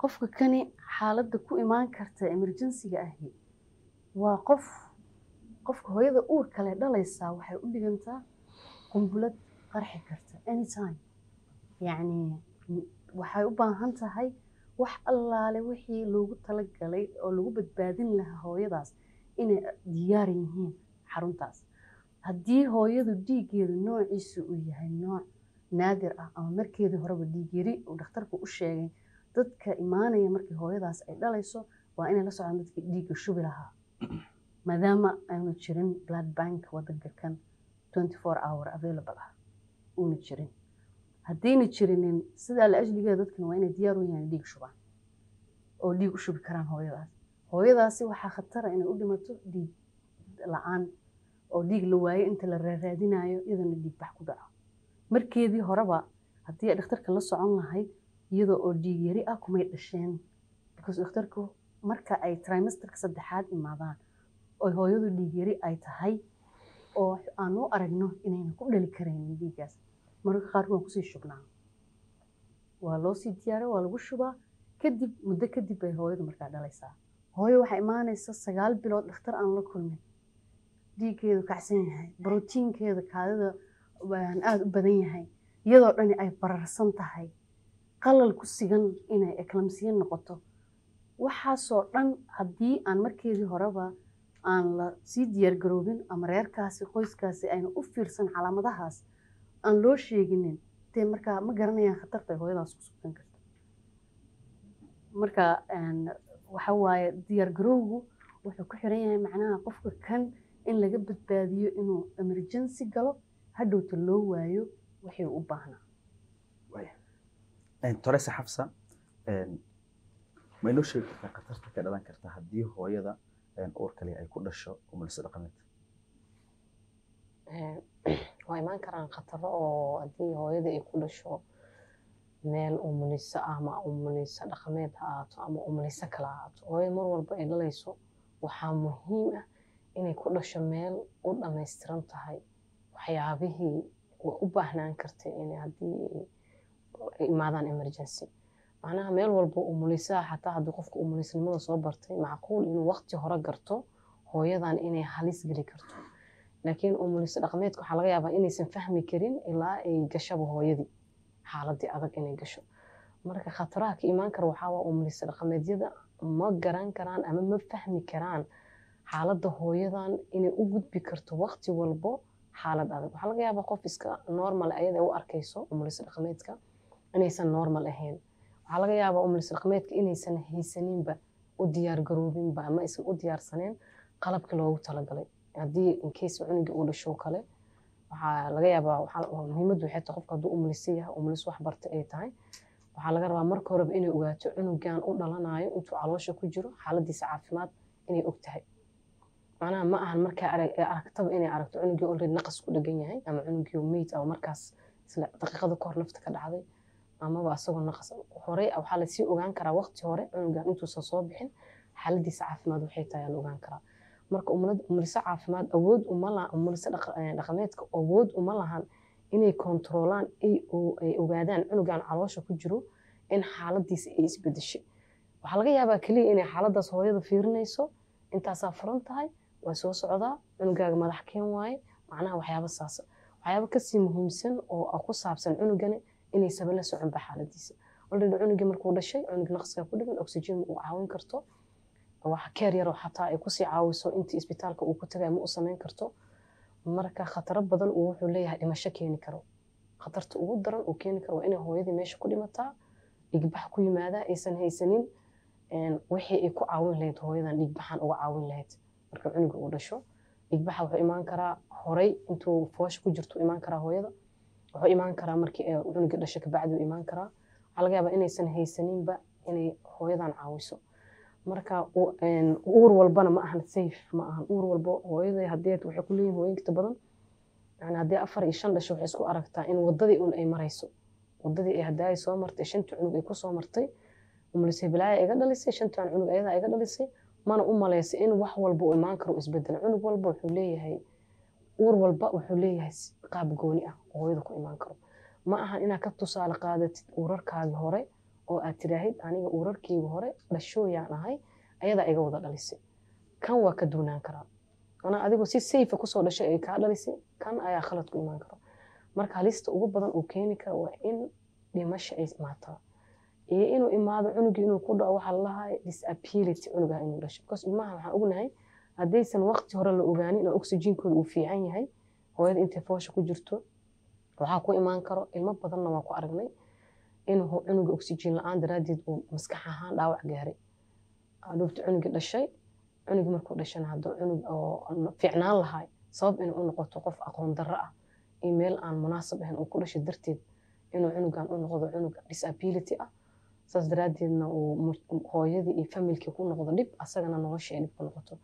[SPEAKER 2] qofka kani xaaladda ku imaan karta emergensiga ahi waa qof qofka hooyada uur kale dhalaysaa waxay u dhigantaa qumbulad qarxi karta anytime. Yacni waxay u baahan tahay wax allaale wixii loogu talagalay oo lagu badbaadin lahaa hooyadaas inay diyaar yihiin xaruntaas haddii hooyadu dhiiggeedu noociisu uu yahay nooc naadir ah ama markeedii horeba dhiig yari uu dhakhtarku u sheegay dadka imaanaya markii hooyadaas ay dhalayso waa inay la socdaan dadkii dhiigga shubi lahaa. (clears throat) Maadaama aanu jirin blood bank wadanka kan 24 hour available ah uuna jirin. Haddayna jirinin sidaa la ajligeeda dadkan waa inay diyaar u yahaan dhiig shubaan oo dhiig u shubi karaan hooyadaas. Hooyadaasi waxaa khatara inay u dhimato dhiig la'aan oo dhiig la waayo inta la raaraadinayo iyadana dhiig bax ku dhaco. Markeedii horeba haddii ay dhakhtarka la socon lahayd iyadoo oo dhiig yari ah kumay dhasheen because dhakhtarku marka ay trimesterka saddexaad imaadaan oo hooyadu dhiig yari ay tahay oo aan u aragno inayna ku dhali karaynin dhiiggaas. Mararka qaarkood waan ku sii shubnaa waa loo sii diyaara waa lagu shubaa. Kadib muddo kadib bay hooyadu markaa dhalaysaa. Hooyo waxaa imaanaysa sagaal bilood dhakhtar aan la kulmin dhiiggeedu kacsan yahay brotiinkeeda kaadida aada u badan yahay iyadoo dhani ay bararsan tahay qalal ku sigan inay eklamsiya noqoto. Waxaasoo dhan haddii aan markeedii horeba aan la sii diyaargaroobin ama reerkaasi qoyskaasi ayna u fiirsan calaamadahaas aan loo sheeginin dee markaa ma garanayaan khatarta ay hooyadaas ku sugsan karto. Marka waxa waaye diyaargarowgu wuxuu ku xiran yahay macnaha qofka kan in laga badbaadiyo inuu emergency galo hadhowta loo waayo. Wixii u baahnaa
[SPEAKER 1] torese xafsa ma inoo sheegi kartaa khatarta ka dhalan karta haddii hooyada uur kale ay ku dhasho umuliso dhaqameed? (clears throat)
[SPEAKER 3] Waa imaan karaan khataro oo haddii hooyada ay ku dhasho meel umuliso ama umuliso dhaqameed ha ahaato ama umuliso kale ha ahaato. Hooyo mar walba ay dhalayso waxaa muhiim ah inay ku dhasho meel u dhammaystiran tahay waxyaabihii way u baahnaan kartay inay haddii imaadaan emergency. Macnaha meel walba umulisaha xataa haddii qofka umulisnimada soo bartay macquul inuu waqti hore garto hooyadan inay halis geli karto. Laakiin umuliso dhaqameedka waxaa laga yaabaa inaysan fahmi karin ilaa ay gashaba hooyadii xaaladii adag inay gasho. Marka khataraha ka imaan kara waxaa umuliso dhaqameedyada ma garan karaan ama ma fahmi karaan xaaladda hooyadan inay u gudbi karto waqti walbo xaalad adag. Waxaa laga yaabaa qof iska normal ayada u arkayso umuliso dhaqameedka inaysan normal ahayn. Waxaa laga yaabaa umuliso dhaqameedka inaysan haysaninba u diyaargaroobinba ama aysan u diyaarsaneen qalabka loogu talagalay. Haddii incase cunuga uu dhasho kale waxaa laga yaabaa muhiimaddu waxay tahay qofka hadduu umuliso yahay umulis wax ay tahay. Waxaa laga rabaa marka horeba inay ogaato cunugan u dhalanayo intuu caloosha ku jiro xaaladiisa caafimaad inay og tahay macnaha ma ahan markaa aragtaba inay aragto cunugii already naqas ku dhegan yahay ama cunugii meyd ama markaas isla daqiiqada kahor nafta ka dhacday amaba asagoo naqas hore waxaa la sii ogaan karaa waqti hore cunugan intuusan soo bixin xaaladiisa caafimaad waxay tahay aan ogaan karaa. Marka umuliso caafimaad awood umuliso dhaqameedka awood uma lahan inay kontroolaan ay ogaadaan cunugan caloosha ku jiro in xaaladiisa ay isbedeshay waxaa laga yaabaa keliya inay xaaladaas hooyada fiirinayso intaasaa furan tahay waa soo socdaa cunugaaga madax keen waaye macnaha waxyaaba saasa waxyaaba ka sii muhiimsan oo ku saabsan cunugani inaysaba la soconba xaaladiisa. Already cunugii markuu dhashay cunug naqsiga ku dhigan oxygen uu caawin karto keer xataa ay ku sii caawiso intii isbitaalka uu ku tagay ma u samayn karto marka khataro badan uu wuxuu leeyahay dhimasho keeni karo. Khatarta ugu daran uu keeni karo waa inay hooyadii meesha ku dhimataa dhigbax ku yimaadaa aysan haysanin wixii ay ku caawin lahayd hooyadan dhigbaxan uga caawin lahayd marka cunuga uu dhasho dhigbaxa wuxuu imaan karaa horay. Intuu foosha ku jirto imaan karaa hooyada. Wuxuu imaan karaa markii cunuga dhasho kabacdi imaan karaa. Waxaa inaysan haysaninba inay hooyadan caawiso. Marka uur walbana ma ahan safe ma ahan. Uur walbo hooyada haddii waxay ku leeyihiin badan yani haddii afar iyo shan dhasho waxay isku aragtaa in wadadii un ay marayso. Wadadii ay haddii ay soo martay shantii cunug ay ku martay umlisay bilaaya iga dhalisay shantaan cunug ayadaa iga dhalisay mana u malaysay in wax walba imaan karo isbeddel cunug walba wuxuu leeyahay uur walba wuxuu leeyahay qaab gooni ah oo hooyada ku imaan karo. Ma ahan inaad ka tusaale qaadatid uurarkaagii hore oo aad tiraahid aniga uurarkeyga hore dhashooyaan ahay ayadaa iga wada dhalisay. Kan waa ka duunaan karaa manaa adigoo si sayfa ku soo dhashay ay kaa dhalisay kan ayaa khalad ku imaan karo. Marka halista ugu badan uu keeni kara waa in dhimasha ay imaataa iyo inuu imaado cunugii inuu ku dhaco waxaa lalahay disability cunugaa inuu dhasho. Because ilmaha waxaan ognahay haddaysan waqti hore la ogaanin oo oxygenkooda uu fiican yahay hooyada intay foosha ku jirto waxaa ku imaan karo. Ilmo badanna waan ku aragnay inuu cunuga oxygen la'aan daraaddeed uu maskax ahaan dhaawac gaaray. Adhuubta cunugii dhashay cunugii markuu dhashana hadduu cunug oo fiicnaan lahay sabab inay u noqoto qof aqoon darro ah iyo meel aan munaasab ahayn uu ku dhashay darteed inuu cunugan u noqdo cunug disability ah saas daraaddeedna uu hooyadii iyo familkii ku noqdo dhib asagana nolosha ay dhib ku noqoto.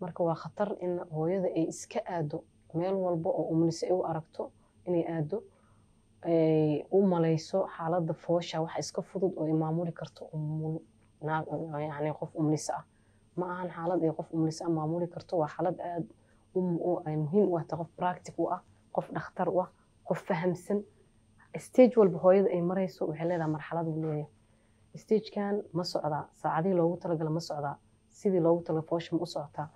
[SPEAKER 3] Marka waa khatar in hooyada ay iska aado meel walba oo umlise ay u aragto inay aado u malayso xaaladda foosha waxa iska fudud oo maamuli karto yani qof umlise ah. Ma ahan xaalad ay qof umlise ah maamuli karto waa xaalad aad muhiim u ah qof practic u ah qof dhakhtar u ah qof fahamsan. Stage walba hooyada ay marayso waxay leedahay marxalad uu leeyahay stagekan ma socdaa saacadihii loogu talagala ma socdaa sidii loogu talagala foosha ma u socotaa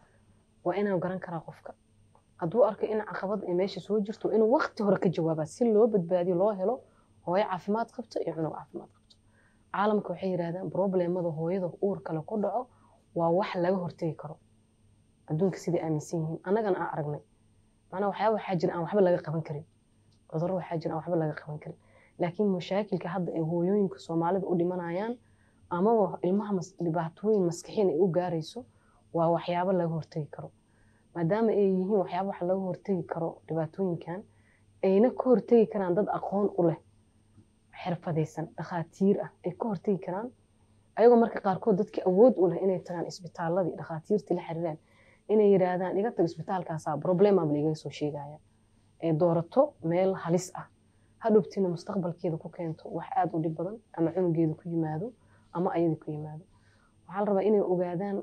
[SPEAKER 3] waa inaan garan karaa qofka. Hadduu arko in caqabad ay meesha soo jirto inuu waqti hore ka jawaabaa si loo badbaadiyo loo helo hooyo caafimaad qabto iyo cunug caafimaad qabto. Caalamka waxay yidhahdaan problemada hooyada uur kale ku dhaco waa wax laga hortegi karo. Adduunka siday aaminsan yihiin annagana aan aragnay. Macnaa waxyaaba waxaa jira aan waxba laga qaban karin. Cudurro waxaa jira aan waxba laga qaban karin laakiin mashaakilka hadda ay hooyooyinka soomaalida u dhimanayaan amaba ilmaha dhibaatooyin maskixiin ay u gaarayso waa waxyaabo laga hortegi karo maadaama ay yihiin waxyaaba wax laga hortegi karo dhibaatooyinkan ayna ka hortegi karaan dad aqoon u leh xirfadaysan dhakhaatiir ah ay ka hortegi karaan ayagoo marka qaarkood dadkii awood u leh inay tagaan isbitaaladii dhakhaatiirtii la xiriiraan inay yidhaahdaan iga tag isbitaalkaasaa problemaba laigaga sheegaya ee doorato meel halis ah hadhowtiina mustaqbalkeeda ku keento wax aada u dhib badan ama cunugeeda ku yimaado ama ayada ku yimaado. Waxaa la rabaa inay ogaadaan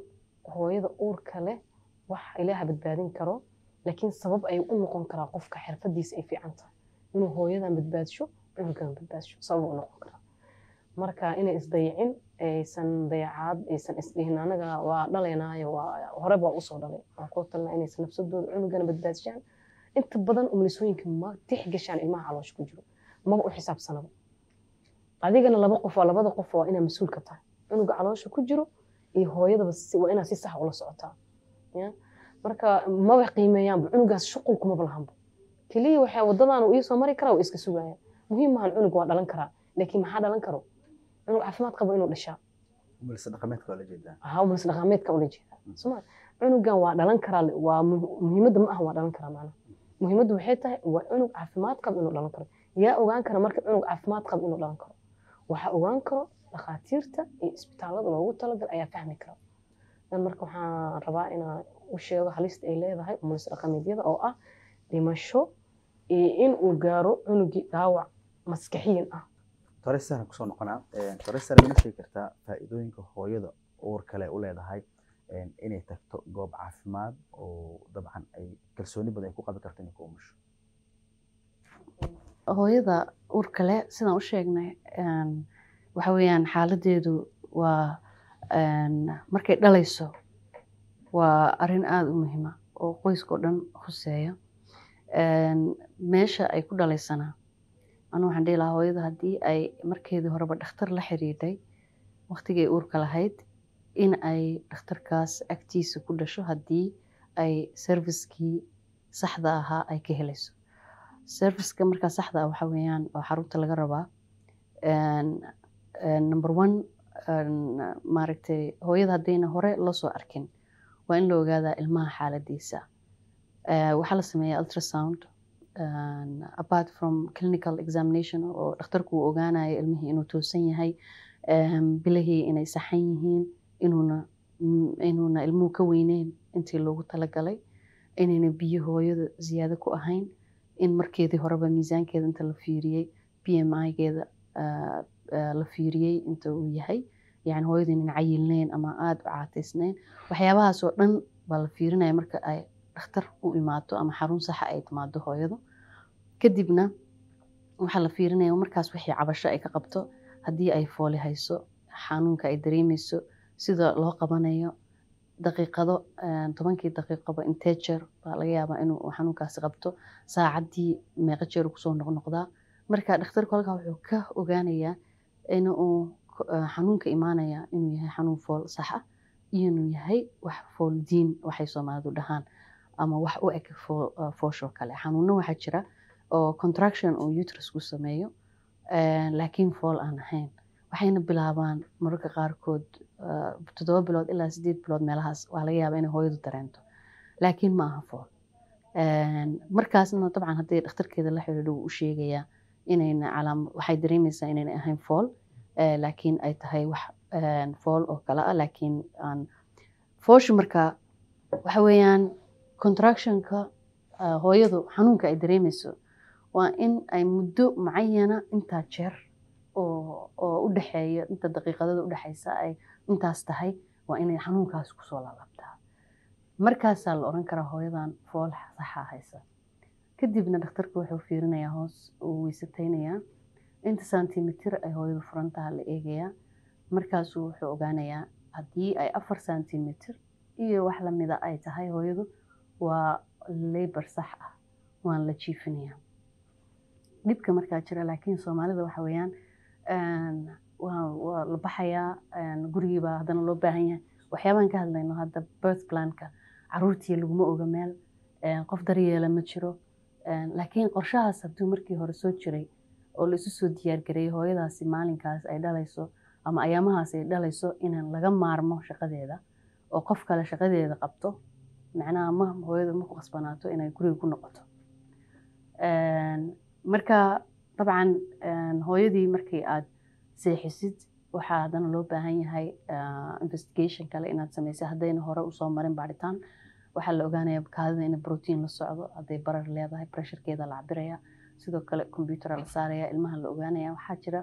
[SPEAKER 3] hooyada uurka leh wax ilaaha badbaadin karo laakiin sabab ay u noqon karaa qofka xirfadiisa ay fiican tahay. Inuu hooyadan badbaadsho cunugan badbaadsho sabab u noqon karaa. Marka inay isdayicin aysan dayacaad aysan isdhihin anaga waa dhalaynaayo waa horeba u soo dhalay. Waxaan kuu talnaa inaysan nafsadooda cunugana badbaadshaan inta badan umlisooyinka ma tixgashaan ilmaha caloosha ku jiro maba u xisaabsanaba. Adigana laba qof waa labada qof waa inaa mas'uul ka tahay. Cunuga caloosha ku jiro iyo hooyadaba waa inaad si sax ula socotaa marka maba qiimeeyaanba cunugaas shuqul kumaba lahanba keliya waxaa wadadan uu iisoo mari karaa waa iska sugaya. Muhiim maahan cunug waa dhalan karaa laakiin maxaa dhalan karo? Cunug caafimaad qabo inuu dhashaa umulis dhaqameedka ula jeedaa. Soma cunugan waa dhalan karaa waa muhiimadda ma aha waa dhalan karaa maana muhiimaddu waxay tahay waa cunug caafimaad qab inuu dhalan karo. Yaa ogaan kara marka cunug caafimaad qab inuu dhalan karo. Waxaa ogaan karo dhakhaatiirta iyo isbitaallada loogu talagal ayaa fahmi kara. Dan marka waxaan rabaa inaan u sheego halista ay leedahay umulis dhaqameedyada oo ah dhimasho iyo in uu gaaro cunugii dhaawac maskaxiyin ah.
[SPEAKER 1] Toresana ku soo noqonaa toresana mana sheegi kartaa faa'iidooyinka hooyada uur kale u leedahay inay tagto goob caafimaad oo dabcan ay kalsooni badan ku qabi karto inay ku umusho.
[SPEAKER 2] Hooyada uur kale sidaan u sheegnay waxa weeyaan xaaladeedu waa markay dhalayso waa arrin aada u muhiima oo qoyskao dhan khuseeya meesha ay ku dhalaysana anu waxaan dhihi lahaa hooyada haddii ay markeedii horeba dhakhtar la xiriiday waqtigay uurka lahayd in ay dhakhtarkaas agtiisa ku dhasho haddii ay serviskii saxda ahaa ay ka helayso. Serviceka markaa saxda ah waxa weeyaan oo xarunta laga rabaa number one maaragtay hooyada haddayna hore loo soo arkin. Waa in la ogaadaa ilmaha xaaladiisa. Waxaa la sameeyaa ultrasound apart from clinical examination oo dhakhtarku uu ogaanayo ilmihii inuu toosan yahay bilihii inay saxan yihiin inuuna ilmuhu ka weyneyn intii loogu talagalay inayna biyo hooyada ziyaado ku ahayn in markeedii horeba miisaankeeda inta la fiiriyey b m i-geeda la fiiriyey inta uu yahay yani hooyadu inan cayilneyn ama aada u caataysneyn waxyaabahaas oo dhan baa la fiirinaya marka ay dhakhtar u imaato ama xarun saxa ay timaado hooyadu kadibna waxaa la fiirinaya markaas wixii cabasho ay ka qabto haddii ay fooli hayso xanuunka ay dareemeyso sida loo qabanayo daqiiqado tobankii daqiiqoba intee jeer baa laga yaabaa inuu xanuunkaasi qabto. Saacaddii meeqo jeer ku soo noqnoqdaa marka dhakhtarku halkaa wuxuu ka ogaanayaa inuu xanuunka imaanaya inuu yahay xanuun fool sax ah iyo inuu yahay wax fool diin waxay soomaalidu dhahaan ama wax u eg foosho kale. Xanuunna waxaa jira oo contraction oo uterus ku sameeyo laakiin fool aan ahayn waxayna bilaabaan mararka qaarkood toddoba bilood ilaa sideed bilood meelahaas. Waa laga yaabaa inay hooyadu dareento. Laakiin ma aha fool. Markaasna dabcan haddii dhakhtarkeeda la xidhiidho wuu u sheegayaa inayna calaam waxay dareemaysaa inaynay ahayn fool. Laakiin ay tahay wax fool oo kale ah. Laakiin aan fooshu markaa waxa weeyaan contractionka hooyadu xanuunka ay dareemayso waa in ay muddo mucayana intaa jeer oo oo u dhexeeya inta daqiiqadada u dhexeysa ay intaas tahay waa inay xanuunkaas ku soo laalaabtaa markaasaa la oran karaa hooyadan fool saxa haysa. Kadibna dhakhtarku wuxuu fiirinayaa hoos uu weysataynayaa. Inta sentimitir ay hooyadu furantaha la eegayaa. Markaasuu wuxuu ogaanayaa haddii ay afar sentimitir iyo wax lamida ay tahay hooyadu waa labor sax ah waan la jiifinayaa. Dhibka markaa jira laakiin soomaalida waxa weeyaan waa la baxayaa gurigiibaa haddana loo baahan yahay. Waxyaabaan ka hadlayno hadda birth planka. Caruurtii laguma oga meel. Qof daryeela ma jiro. Laakiin qorshahaas hadduu markii hore soo jiray oo la isu soo diyaargareeyay hooyadaasi maalinkaas ay dhalayso ama ayaamahaas ay dhalayso inaan laga maarmo shaqadeeda oo qof kale shaqadeeda qabto macnaha ma hooyada ma ku qasbanaato inay guriga ku noqoto. Marka dabcan hooyadii markii aad seexisid waxaa haddana loo baahan yahay investigation kale inaad samaysa haddayna hore u soo marin baadhitaan waxaa la ogaanaya kaadida in protein la socdo hadday barar leedahay pressurekeeda la cabiraya sidoo kale compuutera la saaraya ilmaha la ogaanaya waxaa jira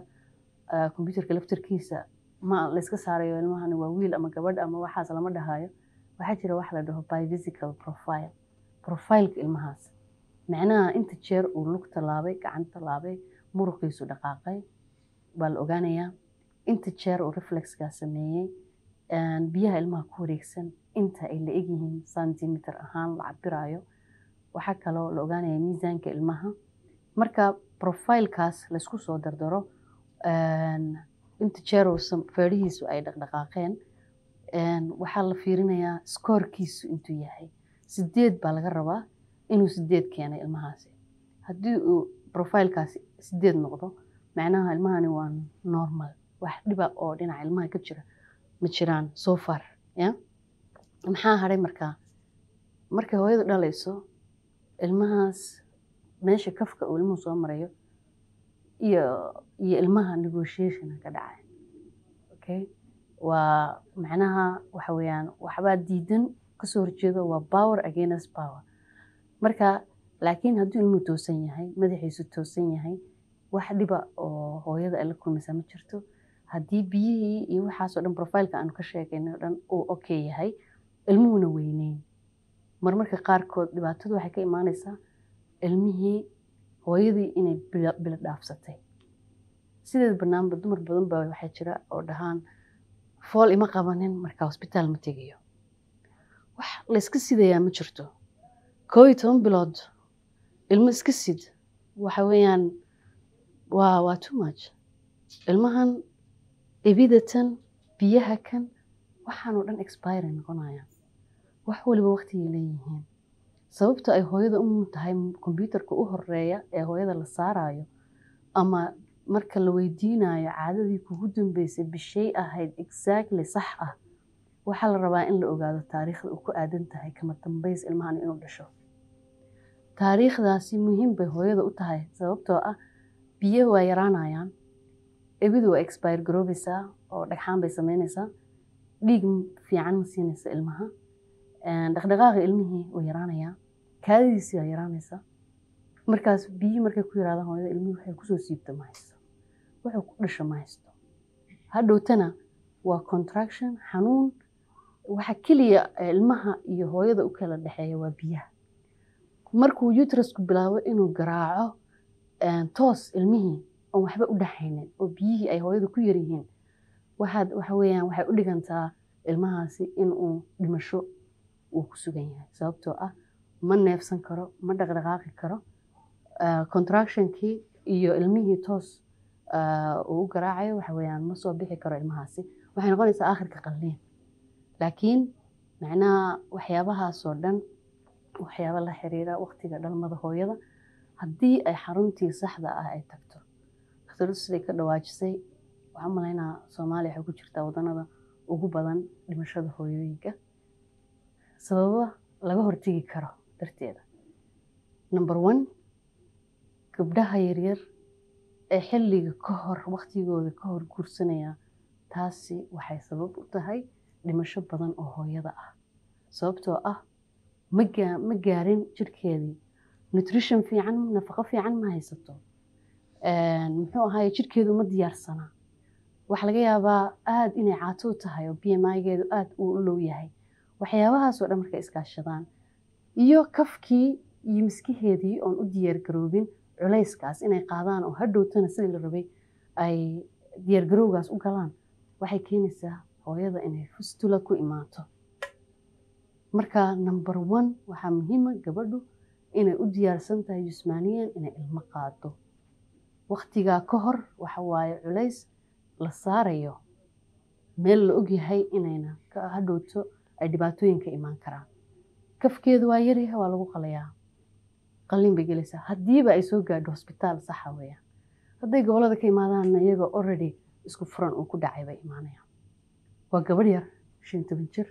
[SPEAKER 2] compuuterka laftarkiisa ma layska saarayo ilmahani waa wiil ama gabadh ama waxaas lama dhahayo waxaa jira wax la dhaho biophysical profile. profileka ilmahaas macnaha inta jeer uu lugta laabay gacanta laabay muruqiisu dhaqaaqay baa la ogaanayaa inta jeer uu reflexkaa sameeyey biyaha ilmaha ku wareegsan inta ay la egyihiin centimeter ahaan la cabirayo waxaa kaloo la ogaanaya miisaanka ilmaha. Marka profilekaas laysku soo dardaro inta jeer feedhihiisu ay dhaqdhaqaaqeen waxaa la fiirinayaa skoorkiisu intuu yahay. Sideed baa laga rabaa inuu sideed keenay ilmahaasi. Haddii uu profilekaasi sideed noqdo macnaha ilmahani waa normal. Wax dhiba oo dhinaca ilmaha ka jira ma jiraan so far maxaa hadhay markaa? Markay hooyadu dhalayso ilmahaas meesha kafka uu ilmuhu soo marayo iyo iyo ilmaha negotiationa ka dhacay okay waa macnaha waxa weeyaan waxbaa diidan ka soo horjeedo waa power against power marka laakiin hadduu ilmuhu toosan yahay madaxiisu toosan yahay wax dhiba oo hooyada ay la kulmaysaa ma jirto. Haddii biyihii iyo waxaasoo dhan profileka aanu ka sheegaynay o dhan uu okay yahay ilmuhuna weyneyn. Marmarka qaarkood dhibaatadu waxay ka imaanaysaa ilmihii hooyadii inay bilo dhaafsatay. Sideed banaanba dumar badan baa waxaa jira oo dhahaan fool ima qabanin marka hosbitaal ma tegayo. Wax layska sidayaa ma jirto koo iyo toban bilood ilmo iska sid waxa weeyaan waa waa too much. Ilmahan ebidatan biyaha kan waxaan oo dhan expire noqonayaan. Wax waliba waqtigay leeyihiin. Sababta ay hooyada u tahay kombyuutarka u horreeya ee hooyada la saarayo ama marka la weydiinayo caadadii kugu dambeysay bishay ahayd exactly sax ah waxaa la rabaa in la ogaado taariikhda uu ku aadan tahay kama dambeys ilmahan inuu dhasho. Taariikhdaasi muhiim bay hooyada u tahay sababtoo ah biyo waa yaraanayaan ebidu waa expire garoobaysaa oo dhagxaan bay sameynaysaa dhiig fiican ma siinaysa ilmaha dhaqdhaqaaqa ilmihii waa yaraanayaa kaadadiisii waa yaraanaysaa. Markaas biyi markay ku yaraadaan hooyada ilmihii waxay ku soo siibta ma haysto wuxuu ku dhasho ma haysto. Hadhowtana waa contraction xanuun waxa keliya ilmaha iyo hooyada u kala dhexeeya waa biyaha. Markuu utrasku bilaabo inuu garaaco toos ilmihii oon waxba u dhaxaynin oo biyihii ay hooyada ku yaryihiin waxaad waxa waxay u dhigantaa ilmahaasi inuu dhimasho uu ku sugan yahay. Sababtoo ah ma neefsan karo ma dhaqdhaqaaqi karo contractionkii iyo ilmihii toos uu u garaacayo waxa weeyaan ma soo bixi karo ilmahaasi. Waxay noqonaysaa aakhirka qalliin laakiin macnaha waxyaabahaasoo dhan waxyaaba la xiriira waqtiga dhalmada hooyada haddii ay xaruntii saxda ah ay tagto. Daktaradu siday ka dhawaajisay waxaan malaynaa soomaaliya waxay ku jirtaa waddanada ugu badan dhimashada hooyooyinka. Sababa laga hortegi karo darteeda. Number one gabdhaha yaryar ee xilliga ka hor waqtigooda ka hor guursanaya taasi waxay sabab u tahay dhimasho badan oo hooyada ah. Sababtoo ah ma gaarin jirkeedii nutrition fiican nafaqo fiican ma haysato. Muxuu ahaye jirkeedu ma diyaarsanaa waxaa laga yaabaa aada inay caato u tahay oo b m i-geedu aada uu u low yahay. Waxyaabahaasoo dhan markay iskaashadaan. Iyo kafkii iyo miskiheedii oon u diyaargaroobin culayskaas inay qaadaan oo hadhowtana sidii la rabay ay diyaargarowgaas u galaan. Waxay keenaysaa hooyada inay fustula ku imaato. Marka number one waxaa muhiima gabadhu inay u diyaarsan tahay jismaaniyan inay ilmo qaado waqtigaa ka hor waxa waaye culays la saarayo. Meel la ogyahay inayna hadhowto ay dhibaatooyinka imaan karaan. Kafkeedu waa yaryahay waa lagu qalayaa. Qalliin bay gelaysaa. Haddiiba ay soo gaadho hosbitaal saxa weeyaan hadday gobollada ka imaadaanna iyagoo already isku furan uu ku dhacay bay imaanayaan waa gabadh yar shan jir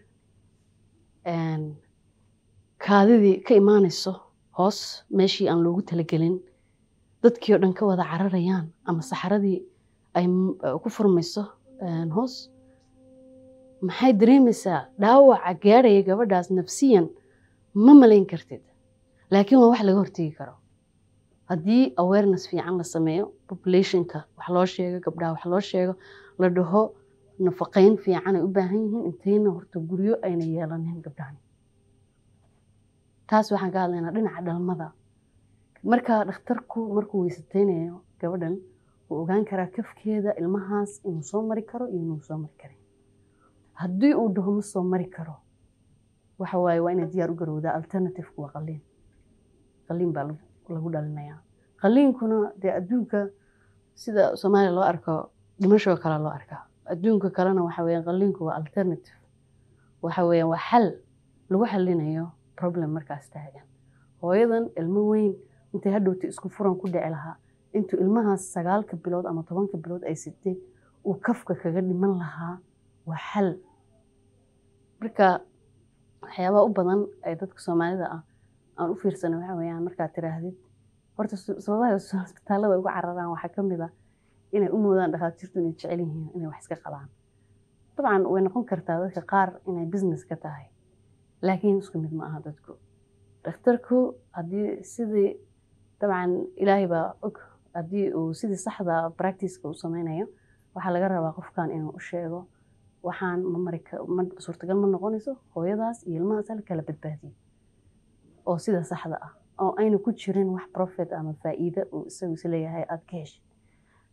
[SPEAKER 2] kaadidii ka imaanayso hoos meeshii aan loogu talagelin dadkii oo dhan ka wada cararayaan ama saxaradii ay ku furmayso hoos maxay dareemaysaa dhaawaca gaadhaya gabadhaas nafsiyan ma malayn kartid laakiin waa wax laga hortegi karo haddii awareness fiican la sameeyo populationka wax loo sheego gabdhaha wax loo sheego la dhaho nafaqayn fiican ay u baahan yihiin. Intayna horta guryo ayna yeelanin gabdhahani. Taas waxaan ka hadlaynaa dhinaca dhalmada. Marka dhakhtarku markuu weysateynayo gabadhan wuu ogaan karaa kafkeeda ilmahaas inuu soo mari karo iyo inuu soo mari karin haddii uu dhaho ma soo mari karo waxa waaye waa inay diyaar u garowdaa alternativku waa qaliin qaliin baa lagu dhalinayaa. Qaliinkuna dee adduunka sida soomaaliya loo arko dhimashoo kale loo arkaa adduunka kalena waxa qaliinku waa alternative. Waxa waa xal lagu xalinayo problem markaas taagan. Hooyadan ilmo weyn intay hadhowta isku furan ku dhici lahaa intuu ilmahaas sagaalka bilood ama tobanka bilood ay sitay uu kafka kaga dhiman lahaa waa xal. Marka waxyaabaha u badan ee dadka soomaalida ah aan u fiirsana waxa weeyaan markaad tiraahdid horta sababaha isbitaalada uga cararaan waxaa ka mid ah inay u moodaan dhakhaatiirtu inay jecel yihiin inay wax iska qabaan. Dabcan way noqon kartaa dadka qaar inay business ka tahay laakiin isku mid ma aha dadku. Dhakhtarku haddii sidii dabcan ilaahay baa og haddii uu sidii saxda practiceka u sameynayo waxaa laga rabaa qofkan inuu u sheego waxaan ma mari ma noqonayso hooyadaas iyo ilmahaas hala kala badbaadiyo. Oo sida saxda ah oo ayna ku jirin wax profit ama faa'iido uu isagu is leeyahay aada ka heshid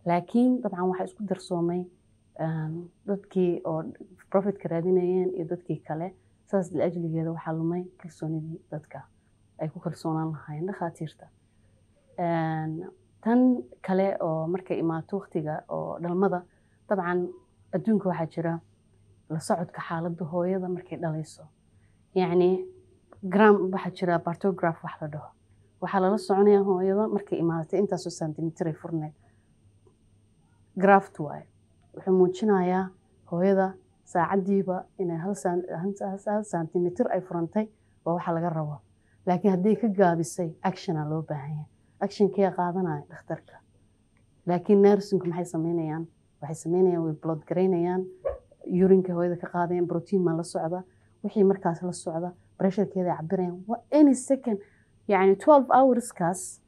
[SPEAKER 2] laakiin dabcan waxaa isku darsoomay dadkii oo profitka raadinayeen iyo dadkii kale saas liajligeeda waxaa lumay kalsoonidii dadka ay ku kalsoonaan lahaayeen dhakhaatiirta tan kale oo markay imaato waqtiga oo dhalmada dabcan adduunka waxaa jira la socodka xaaladda hooyada markay dhalayso yacni gram waxaa jira bartograph wax la dhaho waxaa lala soconayaa hooyada markay imaadatay intaasoo santimitray furneed graft waaye wuxuu muujinayaa hooyada saacaddiiba inay hal sentimitir ay furantay waa waxa laga rabo. Laakiin hadday ka gaabisay actiona loo baahanya actionkee qaadanaya dhakhtarka. Laakiin nursinku maxay sameynayaan? Waxay sameynayaan way blood garaynayaan urinka hooyada ka qaadayaan protein maa la socda. Wixii markaas la socda pressurekeeda cabirayaan waa any second yacni twelve hourskaas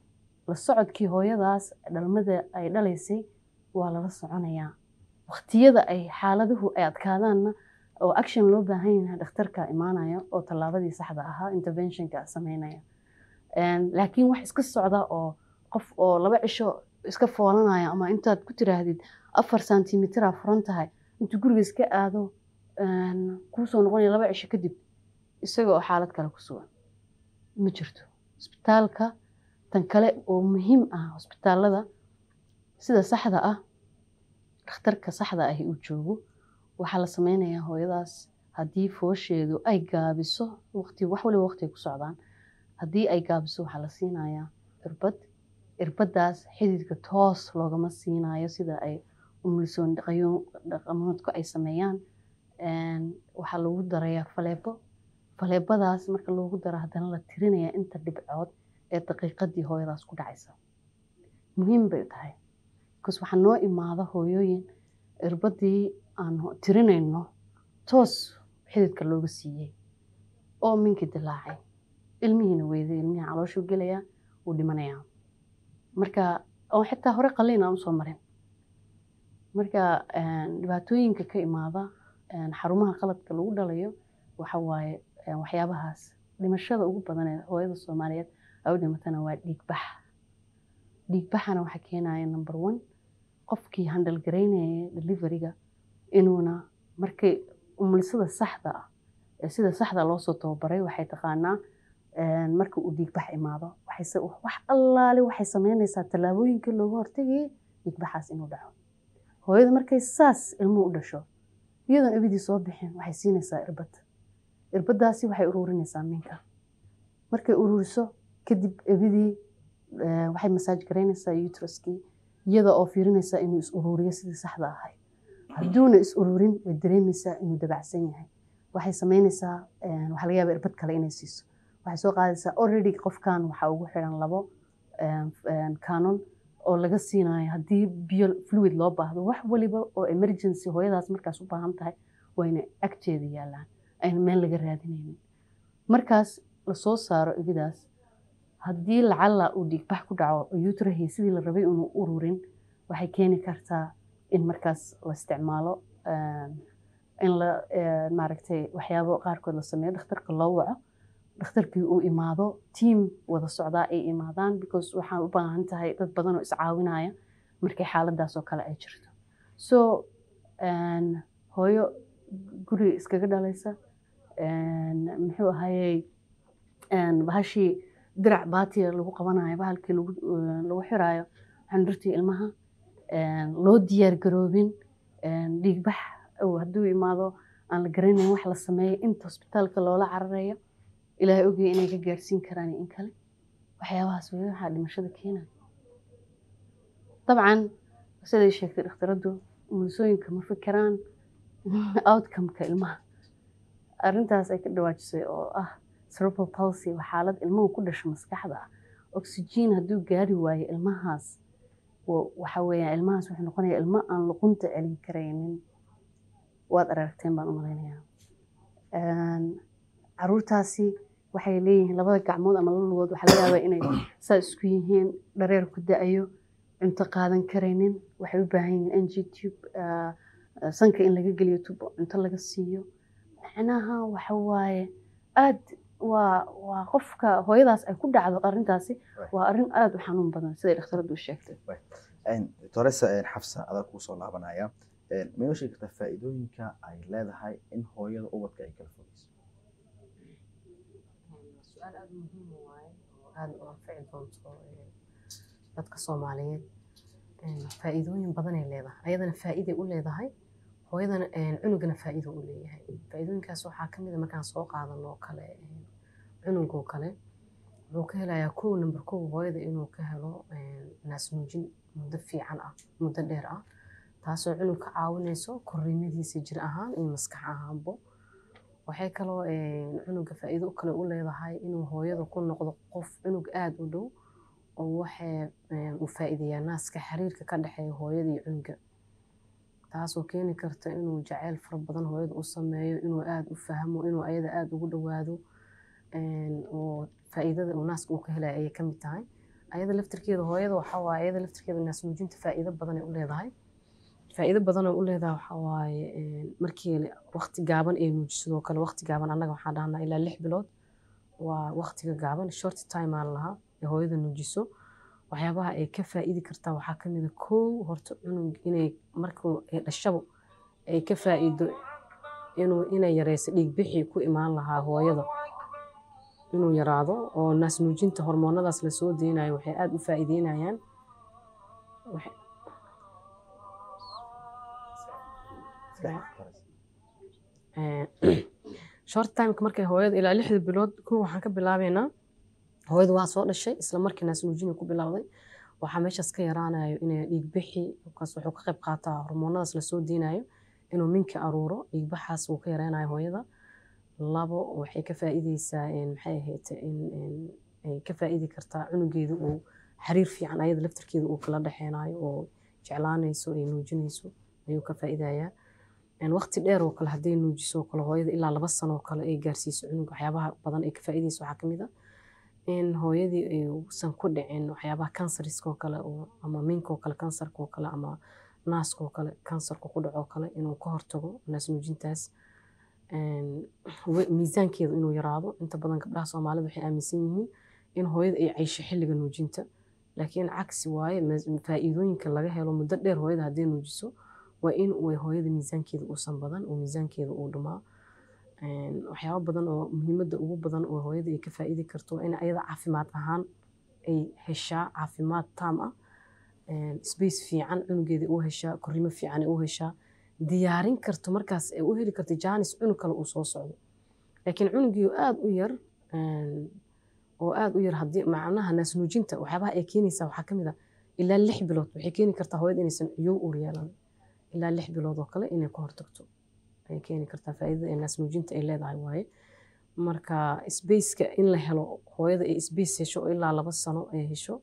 [SPEAKER 2] la socodkii hooyadaas dhalmada ay dhalaysay waa lala soconayaa waqtiyada ay xaaladuhu ay adkaadaanna oo action loo baahan yahay dhakhtarka imaanaya oo tallaabadii saxda ahaa interventionka sameynaya. Laakiin wax iska socda oo qof oo laba cisho iska foolanaya ama intaad ku tiraahdid afar sentimitir furan tahay intuu guriga iska aado kuusoo noqonaya laba cisho kadib isaga oo xaalad kale ku sugan. Ma jirto. Isbitaalka tan kale oo muhiim ah hosbitaalada sida saxda ah dhakhtarka saxda ahi uu joogo waxaa la sameynayaa hooyadaas. Haddii foosheedu ay gaabiso waqti wax waliba waqti ku socdaan. Haddii ay gaabiso waxaa la siinayaa irbad. Irbaddaas xididka toos loogama siinayo sida ay umulsoon dhaqamoodku ay sameeyaan. Waxaa lagu darayaa faleebo. Faleebadaas marka loogu daro haddana la tirinayaa inta dhibcood ee daqiiqadii hooyadaas ku dhacaysa. Muhiim bay tahay bcause waxaa noo imaada hooyooyin irbadii aan tirinayno toos xididka looga siiyey oo minkii dilaacay. Ilmihiina weyday ilmihii calooshuu gelayaa wuu dhimanayaa. Marka oo xitaa hore qaliin aan u soo marin. Marka dhibaatooyinka ka imaada xarumaha qaladka lagu dhalayo waxa waaye waxyaabahaas. Dhimashada ugu badan ee hooyada soomaaliyeed ay u dhimatana waa dhiigbax. Dhiigbaxana waxaa keenaya number one qofkii handal garaynaya deliveryga inuuna markay umulisada saxda ah ee sida saxda loosoo tababaray waxay taqaanaa marka uu dhiigbax imaado. Wax allaale waxay sameynaysaa tallaabooyinka looga hortagayay dhiigbaxaas inuu dhaco. Hooyada markay saas ilmuhu u dhasho iyadoon ebidii soo bixin waxay siinaysaa irbad. Irbaddaasi waxay ururinaysaa minka. Markay ururiso kadib ebidii waxay masaaj garaynaysaa utraskii iyada oo fiirinaysaa inuu is ururiyo sidii saxda ahay. Hadduuna is ururin way dareemaysaa inuu dabacsan yahay. Waxay sameynaysaa waxaa laga yaaba irbad kale inay siiso. Waxay soo qaadaysaa already qofkan waxaa ugu xiran labo canon oo laga siinayo haddii biyo fluid loo baahdo. Wax waliba oo emergency hooyadaas markaas u baahan tahay wayna agteeda yaallaan ayna meel laga raadinaynin. Markaas la soo saaro ebidaas haddii lacalla uu dhiigbax ku dhaco utrahi sidii la rabay inuu ururin waxay keeni kartaa in markaas la isticmaalo in la maaragtay waxyaabo qaarkood la sameeyo dhakhtarka loo waco dhakhtarkii uu imaado tiam wada socdaa ay imaadaan because waxaan u baahan tahay dad badan oo iscaawinaya markay xaaladaas oo kale ay jirto. So hooyo guri iskaga dhalaysa muxuu ahayey bahashii dirac baatiya lagu qabanayo bahalkii lagu xiraayo xandurtii ilmaha loo diyaar garoobin dhiigbax hadduu imaado aan la garanayn wax la sameeyo inta hosbitaalka loola cararayo ilaahay ogaya inay ka gaarsiin karaan in kale. Waxyaabahaas weli waxaa dhimashada keenaya dabcan siday sheegtay dhakhtaraddu umulisooyinka ma fikiraan (laughs) outcomeka ilmaha. Arrintaas ay ka dhawaajisay oo ah cerebral palsy waa xaalad ilmuhu ku dhasho maskaxda. Ah oxygen hadduu gaari waayo ilmahaas waxa ilmahaas wuxuu noqonayaa ilmo aan luqunta celin karaynin. Waad aragteen baan u caruurtaasi waxay leeyihiin labada gacmood ama laba lugood waxaa laga yaabaa inay saa isku yihiin dhareer ku da'ayo cunto qaadan karaynin waxay u baahan yihiin ng tube sanka in laga geliyo tubo cunto laga siiyo. Macnaha waxa waaye aad waa qofka hooyadaas ay ku dhacdo arrintaasi waa arrin aada u xanuun badan siday dhakhtaraddu u sheegtay.
[SPEAKER 1] Doctoresa xafsa adaa kuu soo laabanaya. Maynoo sheegi kartaa faa'iidooyinka ay leedahay in hooyada ubadka ay kala fogeyso
[SPEAKER 3] su'aal aada muhiim waaye oo aada u anfici doonto dadka soomaaliyeed. Faa'iidooyin badanay leedahay ayadana faa'iiday u leedahay hooyadana cunugana faa'iido u leeyahay. Faa'iidooyinkaas waxaa ka mid a markaan soo qaadano oo kale cunugoo kale wuxuu ka helayaa kow number kow hooyada inuu ka helo naasnuujin muddo fiican ah muddo dheer ah taasoo cunug ka caawinayso korriimadiisa jir ahaan iyo maskax ahaanbo waxay kaloo cunuga faa'iido kale u leedahay inuu hooyada ku noqdo qof cunug aada u dhow oo waxay u naaska xiriirka ka dhexeeya hooyada iyo cunuga. Taasoo keeni karta inuu jaceyl fara badan hooyada u sameeyo inuu aada u fahmo inuu ayada aada ugu dhowaado faa'iidada uu naaska uu ka helaya ayay ka mid tahay. Ayada laftirkeeda hooyada waxaa waaye ayada laftirkeeda naas nuujinta faa'iido badan ay u leedahay. Faa'iido badan oo u leedahay waxaa markii waqti gaaban ay nuujiso sidoo kale waqti gaaban annaga waxaan dhahnaa ilaa lix bilood waa waqtiga gaaban. Short time aan lahaa ee hooyada nuujiso. Waxyaabaha ay ka faa'iidi kartaa waxaa ka mid a kow horta cunug inay markuu dhashabo ay ka faa'iido inuu inay yareyso dhiig bixii ku imaan lahaa hooyada inuu yaraado oo naas nuujinta hormoonadaas la soo deynayo waxay aada u faa'iideynayaan. Short timeka markay hooyada ilaa lixda bilood kow waxaan ka bilaabeynaa hooyada waa soo dhashay isla markii naas nuujina ku bilowday. Waxaa meeshaas ka yaraanayo inay dhiig bixi kaas wuxuu ka qayb qaataa hormoonadaas la soo deynayo inuu minka aruuro dhiig baxaas wuu ka yareynayo hooyada labo waxay ka faa'iideysaa maxay ahayd ay ka faa'iidi kartaa cunugeeda uu xiriir fiican ayada laftirkeeda uu kala dhexeynayo oo jeclaanayso ay nuujinayso ayuu ka faa'iidayaa. Waqti dheer oo kale hadday nuujiso oo kale hooyada ilaa laba sano kale ay gaarsiiso cunug waxyaabaha badan ay ka faa'iideyso waxaa ka a in hooyadii uusan ku dhicin waxyaabaha kansariska kale ama minka oo kale kansarka kale ama naaska kale kansarka ku dhaco oo kale inuu ka hortago naas nuujintaas miisaankeedu inuu yaraado. Inta badan gabdhaha soomaalida waxay aaminsan yihiin in hooyada ay caysho xilliga nuujinta. Laakiin cagsi waaye faa'iidooyinka laga helo muddo dheer hooyada hadday nuujiso waa in hooyada miisaankeeda uusan badan oo miisaankeeda uu dhumaa. Waxyaabo badan oo muhiimadda ugu badan oo hooyada ay ka faa'iidi karto in ayada caafimaad ahaan ay heshaa caafimaad taam ah. Space fiican cunugeeda u heshaa korrimo fiican ay u heshaa diyaarin karto markaas ay u heli karto jaanis cunug kale uu soo socdo. Laakiin cunugii aada u yar oo aada u yar haddii macnaha naas nuujinta waxyaabaha ay keenaysaa waxaa ka a ilaa lix bilood waxay keeni kartaa hooyada inaysan ciyow uur yeelan. Ilaa lix bilood oo kale inay ka hortagto ay keeni kartaa faa'iidada ee naas nuujinta ay leedahay waaye. Marka spaceka in la helo hooyada ay space hesho oo ilaa laba sano ay hesho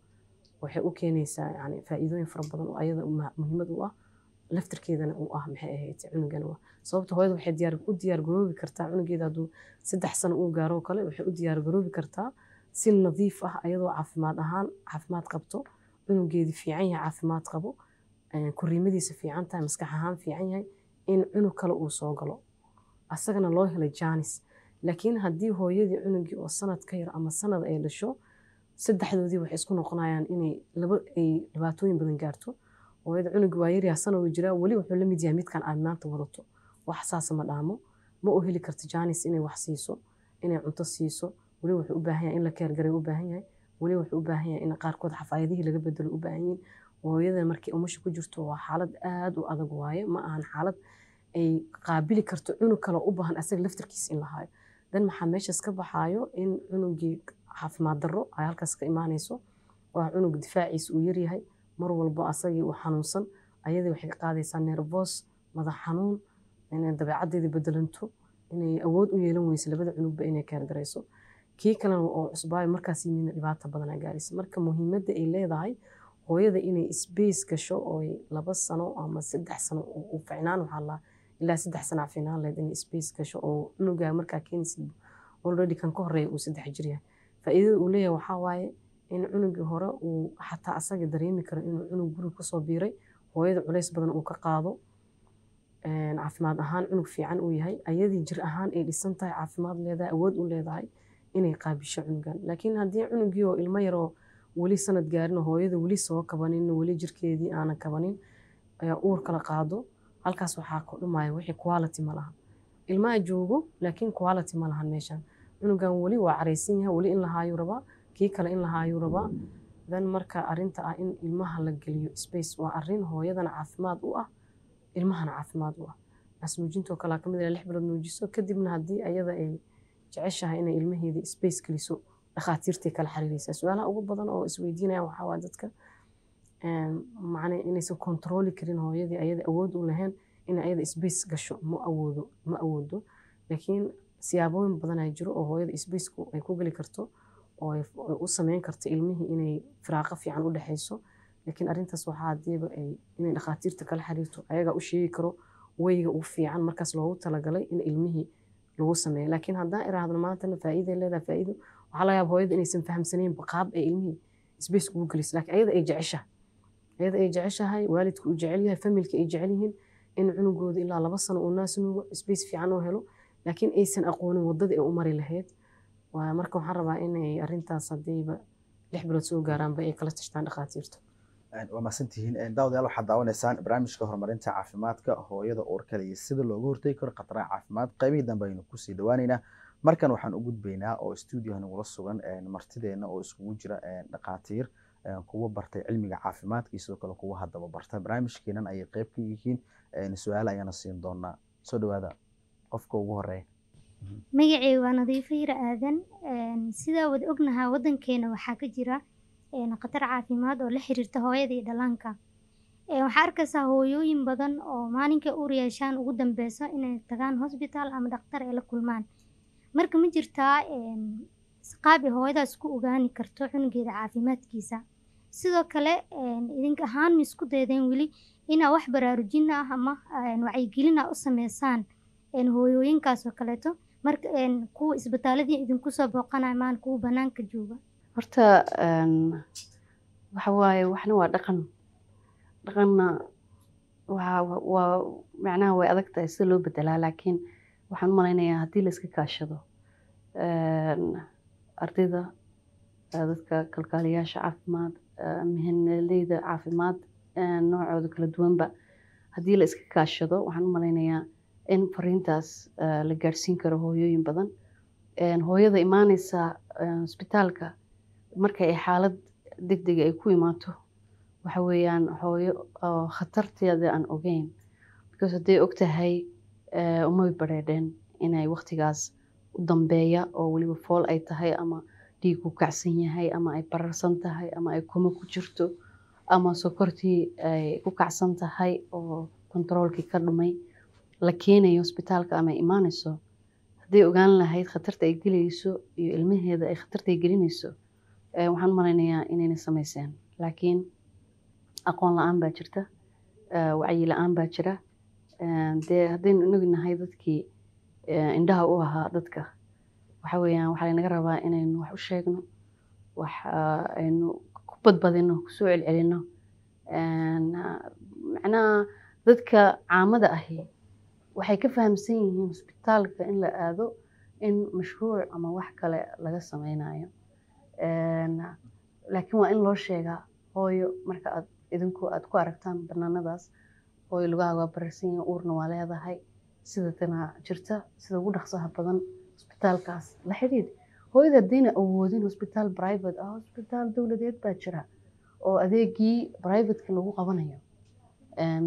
[SPEAKER 3] waxay u keenaysaa yani faa'iidooyin fara badan oo ayada muhiimad u ah laftirkeedana uu ah maxay ahayd cunugana waa. Hooyada waxay u diyaar garoobi kartaa cunugeeda hadduu saddex sano uu gaaro oo kale waxay u diyaar garoobi kartaa si nadiif ah ayadoo caafimaad ahaan caafimaad qabto cunugeedi fiican yahay caafimaad qabo korriimadiisa fiican tahay maskax ahaan fiican yahay in cunug kale uu soo galo. Asagana loo helay jaanis. Laakiin haddii hooyadii cunugii oo sanad ka yar ama sanad ay dhasho saddexdoodii waxay isku noqonayaan inay laba ay dhibaatooyin badan gaarto hooyada cunug waa yaryaa sanad uu jiraa weli wuxuu la mid yahay midkan aad maanta wadato. Wax saasa ma dhaamo. Ma u heli karto jaanis inay wax siiso inay cunto siiso. Weli wuxuu u baahan yahay in la keergaray u baahan yahay. Weli wuxuu u baahan yahay in qaarkood xafaayadihii laga bedelo u baahan yihiin hooyada markii umusha ku jirto waa xaalad aada u adag waaye. Ma ahan xaalad ay qaabili karto cunug kale u baahan asaga laftarkiisa in la dan maxaa meeshaas ka baxaayo in cunugii caafimaad darro ay halkaas ka imaanayso waa cunug difaaciisa uu yaryahay mar walbo asagii uu xanuunsan. Ayadii waxay qaadaysaa nervos madax xanuun inay dabeecaddeedii bedelanto inay awood u yeelan weyso labada cunugba inay keergarayso kii kalena oo cusbaayo markaas yimidna dhibaata badanaa gaaraysa. Marka muhiimadda ay leedahay hooyada inay space gasho oo laba sano ama saddex sano u ficnaan waxaa la ilaa saddex sano ficnaan leed inay space gasho oo cunugaa markaa keenaysid already kan ka horreeya uu saddex jir yahay. Faa'iidada uu leeyahay waxaa waaye in cunugii hore uu xataa asaga dareemi karo inuu cunug guriga ku soo biiray hooyada culays badan uu ka qaado. Caafimaad ahaan cunug fiican uu yahay. Ayadii jir ahaan ay dhisan tahay caafimaad leedahay awood u leedahay inay qaabisho cunugan laakiin haddii cunugii oo ilmo yaroo weli sanad gaarin hooyada weli soo kabanin weli jirkeedii aanan kabanin uur kala qaado. Halkaas waxaa ku wixii quality ma ilmaha joogo laakiin quality ma lahan meeshan cunugan weli waa caraysan yahay weli in la haayuu rabaa kii kale in la haayuu rabaa dan marka arinta ah in ilmaha la geliyo space waa arrin hooyadana caafimaad u ah ilmahana caafimaad u ah. Naas nuujintoo kale ka mid lix bilood nuujiso kadibna haddii ayada ay jeceshahay inay ilmaheedii space geliso dhakhaatiirtay kala xiriiraysaa su'aalaha ugu badan oo isweydiinayaan waxaa waa dadka macne inaysan kontrooli karin hooyadii ayada awood u lahayn inay ayada space gasho ma awoodo ma awoodo. Laakiin siyaabooyin badan ay jiro oo hooyada spaceku ay ku geli karto oo u sameyn karto ilmihii inay firaaqo fiican u dhexayso. Laakiin arrintaas waxaa hadiiba ay inay dhakhaatiirta kala xiriirto ayagaa u sheegi karo weyga ugu fiican markaas loogu talagalay in ilmihii lagu sameeyo. Laakiin haddaan iraahdo maantana faa'iiday leedahay faa'iido waxaa laga yaaba hooyada inaysan fahamsanayn qaab ay ilmihii space kugu geliso laakiin ayada ay jeceshahay ayada ay jeceshahay waalidka uu jecel yahay familka ay jecel yihiin in cunugooda ilaa laba sano uu naas nuugo space fiican oo helo. Laakiin aysan aqoonin waddadii ay u mari lahayd marka waxaan rabaa inay arrintaas haddiiba lix bilood soo gaaraanba ay kala tashtaan dhakhaatiirta
[SPEAKER 1] waa mahadsantihiin daawadayaal waxaad daawanaysaan barnaamijka horumarinta caafimaadka hooyada uurkale iyo sida looga hortegi karo khataraha caafimaad. Qaybihii dambe aynu ku sii dhawaaneynaa markan waxaan u gudbaynaa oo stuudioha nagula sugan martideena oo iskugu jira dhakhaatiir kuwa bartay cilmiga caafimaadka iyo sidoo kale kuwa haddaba barta. Barnaamijkeenan ayay qayb ka yihiin. Su'aale ayaana siin doonaa soo dhawaada qofka ugu horreeya
[SPEAKER 4] magacay waa nadiifo yar aadan sidaa wada ognahaa waddankeena waxaa ka jira khatar caafimaad oo la xiriirta hooyada iyo dhallaanka. Waxaa arkaysaa hooyooyin badan oo maalinkai uur yeeshaan ugu dambeyso inay tagaan hosbitaal ama dhakhtar ay la kulmaan. Marka ma jirtaa qaab hooyadaas ku ogaani karto cunugeeda caafimaadkiisa. Sidoo kale idink ahaan ma isku daydeen weli inaa wax baraarujin ah ama wacyigelin ah u sameysaan hooyooyinkaas oo kaleeto marka kuwa isbitaaladii idinku soo booqanaya maan kuwa banaanka jooga?
[SPEAKER 2] Horta waxa waxna waa dhaqan. Dhaqanna waa macnaha way adag tahay sida loo bedelaa laakiin waxaan u malaynayaa haddii la iska kaashado ardayda dadka kalkaaliyaasha caafimaad mihanleyda caafimaad noocooda kala duwanba haddii la iska kaashado waxaan u malaynayaa in fariintaas la gaadhsiin karo hooyooyin badan. Hooyada imaaneysa isbitaalka marka ay xaalad degdega ay ku imaato waxa weeyaan hooyo oo khatarteeda aan ogeyn. Because hadday og tahay umay bareedheen inay waqtigaas u dambeeya oo weliba fool ay tahay ama dhiig ku kacsan yahay ama ay bararsan tahay ama ay kuma ku jirto ama sokortii ay ku kacsan tahay oo kontaroolkii ka dhumay la keenayo isbitaalka ama ay imaaneyso hadday ogaan lahayd khatarta ay gelayso iyo ilmaheeda ay khatarta ay gelinayso waxaan malaynayaa inayna samayseen. Laakiin aqoon la'aan baa jirta wacyi la'aan baa jira. Dee haddaynu inagu dadkii indhaha u ahaa dadka waxa weeyaan waxaa laynaga rabaa inaynu wax u sheegno wax aynu ku badbadino ku soo celcelino macnaha dadka caamada ahi waxay ka fahamsan yihiin isbitaalka in la aado in mashruuc ama wax kale laga sameynayo. Laakiin waa in loo sheegaa hooyo marka aad idinku aad ku aragtaan banaanadaas hooyo lugaha waa bararsan yihiin uurna waa leedahay sida jirta sida ugu dhaqsaha badan isbitaalkaas la xidhiid hooyada haddayna awoodin hosbitaal private ah hosbitaal dowladeed baa jira oo adeegii privateka lagu qabanayo.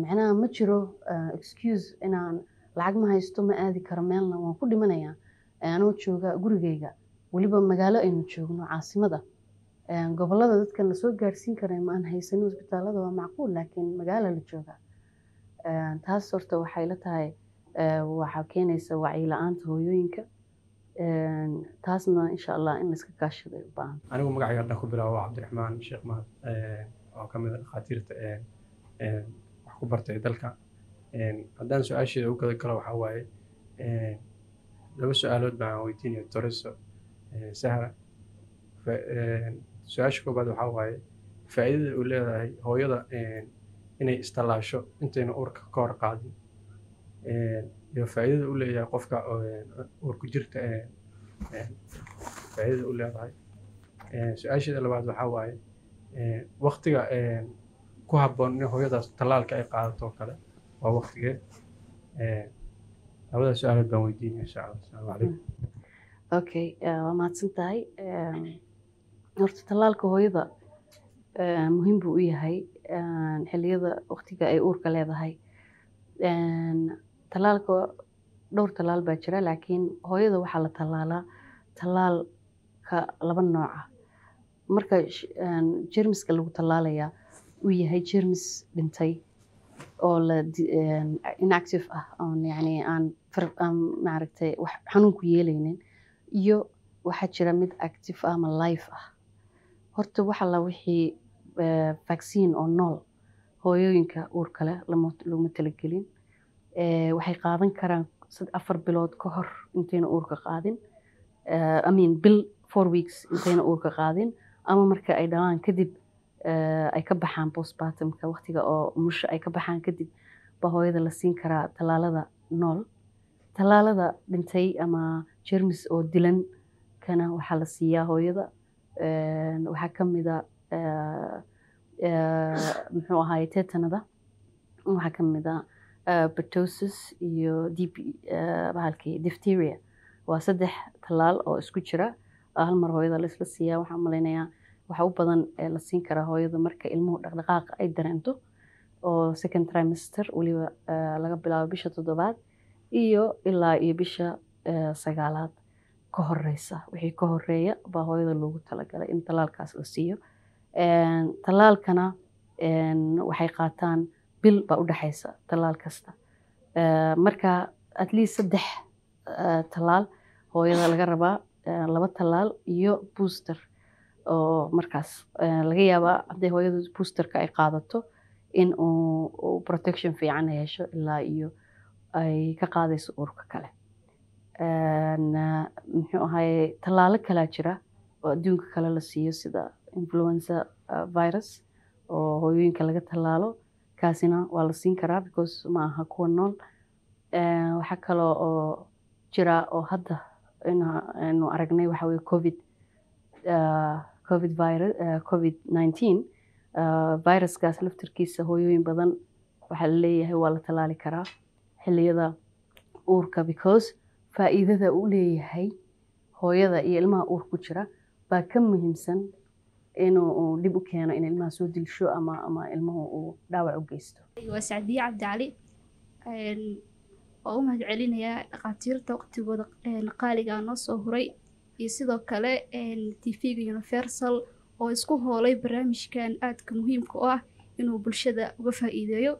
[SPEAKER 2] Macnaha ma jiro excuse inaan lacag ma haysto ma aadi karo meelna waan ku dhimanayaa anoo jooga gurigeyga. Weliba magaalo aynu joogno caasimada. Gobolada dadkan la soo gaarsiin kara ma aan haysanin hosbitaalada waa macquul laakiin magaalo la jooga. Taas horta waxay la tahay waxaa keenaysa wacyi la'aanta hooyooyinka. Taasna insha allah in laiska kaashado ay u baahan.
[SPEAKER 5] Anigu magacayga ku bilaabo waa cabdiraxmaan sheekh mahad oo ka mid a dhakhaatiirta wax ku bartay dalka haddaan su'aasheeda u gada galo waxaa waaye laba su'aalood baan weydiinaya toreso sahra su'aasha koobaad waxaa waaye faa'iidada uu leedahay hooyada inay istallaasho intayna uurka ka hor qaadin. Iyo faa'iidada u leeyahay qofka uurku jirta faa'iidada u leedahay. Su'aasheeda labaad waxaa waaye waktiga ku habboon in hooyadaas tallaalka ay qaadato oo kale waa waktigee labada su'aalood baan weydiinaya insha asalaamu calaykum.
[SPEAKER 2] Okay waa mahadsan tahay horta tallaalka hooyada muhiim buu u yahay xilliyada waktiga ay uurka leedahay. Tallaalka dhowr tallaal baa jira laakiin hooyada waxaa la tallaalaa tallaalka laba nooc ah. Marka jeermiska lagu tallaalayaa uu yahay jeermis dhintay oo la een, inactive ah oon yacni aan maaragtay wax xanuun ku yeelaynin iyo waxaa jira mid active ah ama life ah. Horta waxa la wixii vaccine oo nool hooyooyinka uurka leh laguma talagelin. Waxay qaadan karaan afar bilood ka hor intayna uurka qaadin. I mean bil four weeks intayna uurka qaadin ama marka ay dhalaan kadib ay ka baxaan postpartumka waqtiga oo musha ay ka baxaan kadib baa hooyada la siin karaa tallaalada nool. Tallaalada dhintay ama jermis oo dilan kana waxaa la siiyaa hooyada. Waxaa ka mid a eh, eh, muxuu ahaay tetanada. Waxaa ka mid a eh, pertussis iyo eh, bahalkii diphtheria. Waa saddex tallaal oo isku jira. Hal mar hooyada la isla siiyaa waxaan malaynayaa waxa u badan ee la siin karaa hooyada marka ilmuhu dhaqdhaqaaqa ay dareento oo second trimester weliba eh, laga bilaabo bisha toddobaad iyo ilaa iyo bisha eh, sagaalaad. Ka horeysa wixii ka horreeya baa hooyada loogu talagalay in tallaalkaas la siiyo. Tallaalkana waxay qaataan bil baa u dhexeysa tallaal kasta. Eh, marka at least saddex eh, tallaal hooyada laga rabaa eh, laba tallaal iyo booster oo markaas eh, laga yaabaa hadday hooyadu boosterka ay qaadato in uu protection fiican yeesho ilaa iyo ay ka qaadayso uurka kale. Muxuu ahaye tallaalo kalaa jira oo adduunka kale la siiyo sida influenza eh, virus oo hooyooyinka laga tallaalo. Kaasina waa la siin karaa because ma aha kuwa nool. Waxaa kaloo oo jira oo hadda aynu aragnay waxa covid eh, covid virus eh, covid 19 eh, viruskaas laftirkiisa hooyooyin badan waxaa la leeyahay waa la tallaali karaa. Xilliyada uurka because faa'iidada uu leeyahay hooyada iyo ilmaha uur ku jira baa ka muhiimsan inuu uu dhib u keeno in ilmaha soo dilsho ama ama ilmuhu uu dhaawac u geysto.
[SPEAKER 6] Waa sacdiye cabdicali waa u mahadcelinayaa dhakhaatiirta waqtigooda een, qaaliga ah noo soo huray iyo sidoo kale tvga universal oo isku hoolay barnaamijkan aadka muhiimka u ah inuu bulshada uga faa'iideeyo.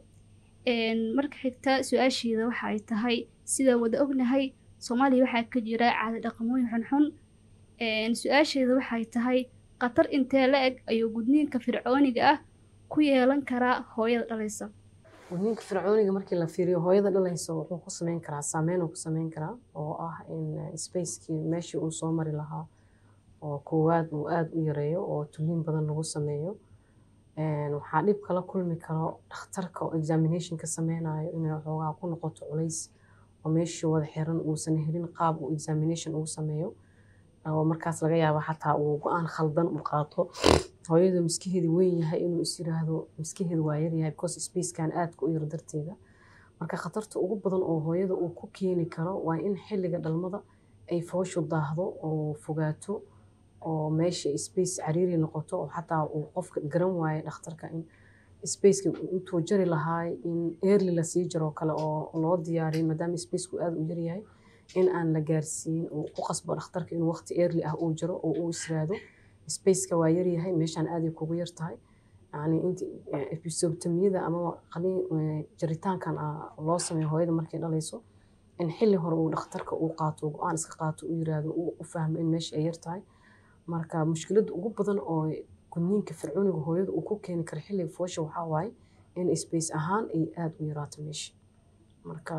[SPEAKER 6] Marka xigta su'aasheeda waxa ay tahay sida wada ognahay soomaaliya waxaa ka jira caado dhaqamooyin xunxun. Su'aasheeda waxay tahay khatar intee la eg ayuu gudniinka fircooniga ah ku yeelan karaa hooyada dhalaysa
[SPEAKER 3] gudniinka fircooniga markii la fiiriyo hooyada dhalaysa wuxuu ku sameyn karaa saameyn uu ku sameyn karaa oo ah in spacekii meeshii uu soo mari lahaa oo koowaad uu aada u yareeyo oo tuliin badan lagu sameeyo. Waxaa dhib kala kulmi karo dhakhtarka oo examination ka sameynayo inay waxoogaa ku noqoto culays oo meeshii wada xiran uusan helin qaab uu examination ugu sameeyo. Oo markaas laga yaabo xataa uu go'aan khaldan u qaato hooyadu miskaheedi weyn yahay inuu is yiraahdo waa yaryahay because spacekan aadka u yar darteeda. Marka khatarta ugu badan oo hooyada uu ku keeni karo waa in xilliga dhalmada ay fooshu daahdo oo fogaato oo meesha space cariiri noqoto oo xataa uu qofka garan waayo dhakhtarka in spaceka intuu jari lahaay in early la sii jaro kale oo loo diyaariyo maadaama spaceku aada u yaryahay in aan la gaarsiin uu ku qasbo dhakhtarka inuu waqti early ah uu jaro oo uu israado spaceka waa yaryahay meeshaan aaday kugu yar tahay. Yani inti episotomiyada ama qalin jaritaankan ah loo sameeyo hooyada markay dhalayso in xilli hore uu dhakhtarka uu qaato go'aan iska qaato uu yiraahdo u fahmo in meesha ay yar tahay. Marka mushkiladda ugu badan oo gudniinka fircooniga hooyada uu ku keeni karo xilliga foosha waxaa waaye in space ahaan ay aada u yaraato meesha marka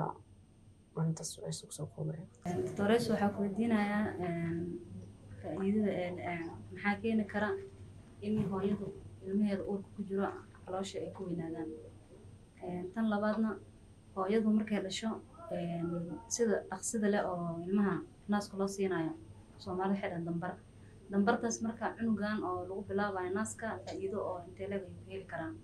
[SPEAKER 3] arintaas waxay ku soo koobaya
[SPEAKER 7] doctores waxaa ku weydiinayaa faa'iidada maxaa keeni kara in hooyadu ilmaheeda uurka ku jiro caloosha ay ku weynaadaan? Tan labaadna hooyadu markay dhasho sida dhaqsida leh oo ilmaha naaska loo siinayo soomaalida waxay dambar. Dambartaas marka cunugan oo lagu bilaabayo naaska faa'iido oo intee leeg ka heli karaan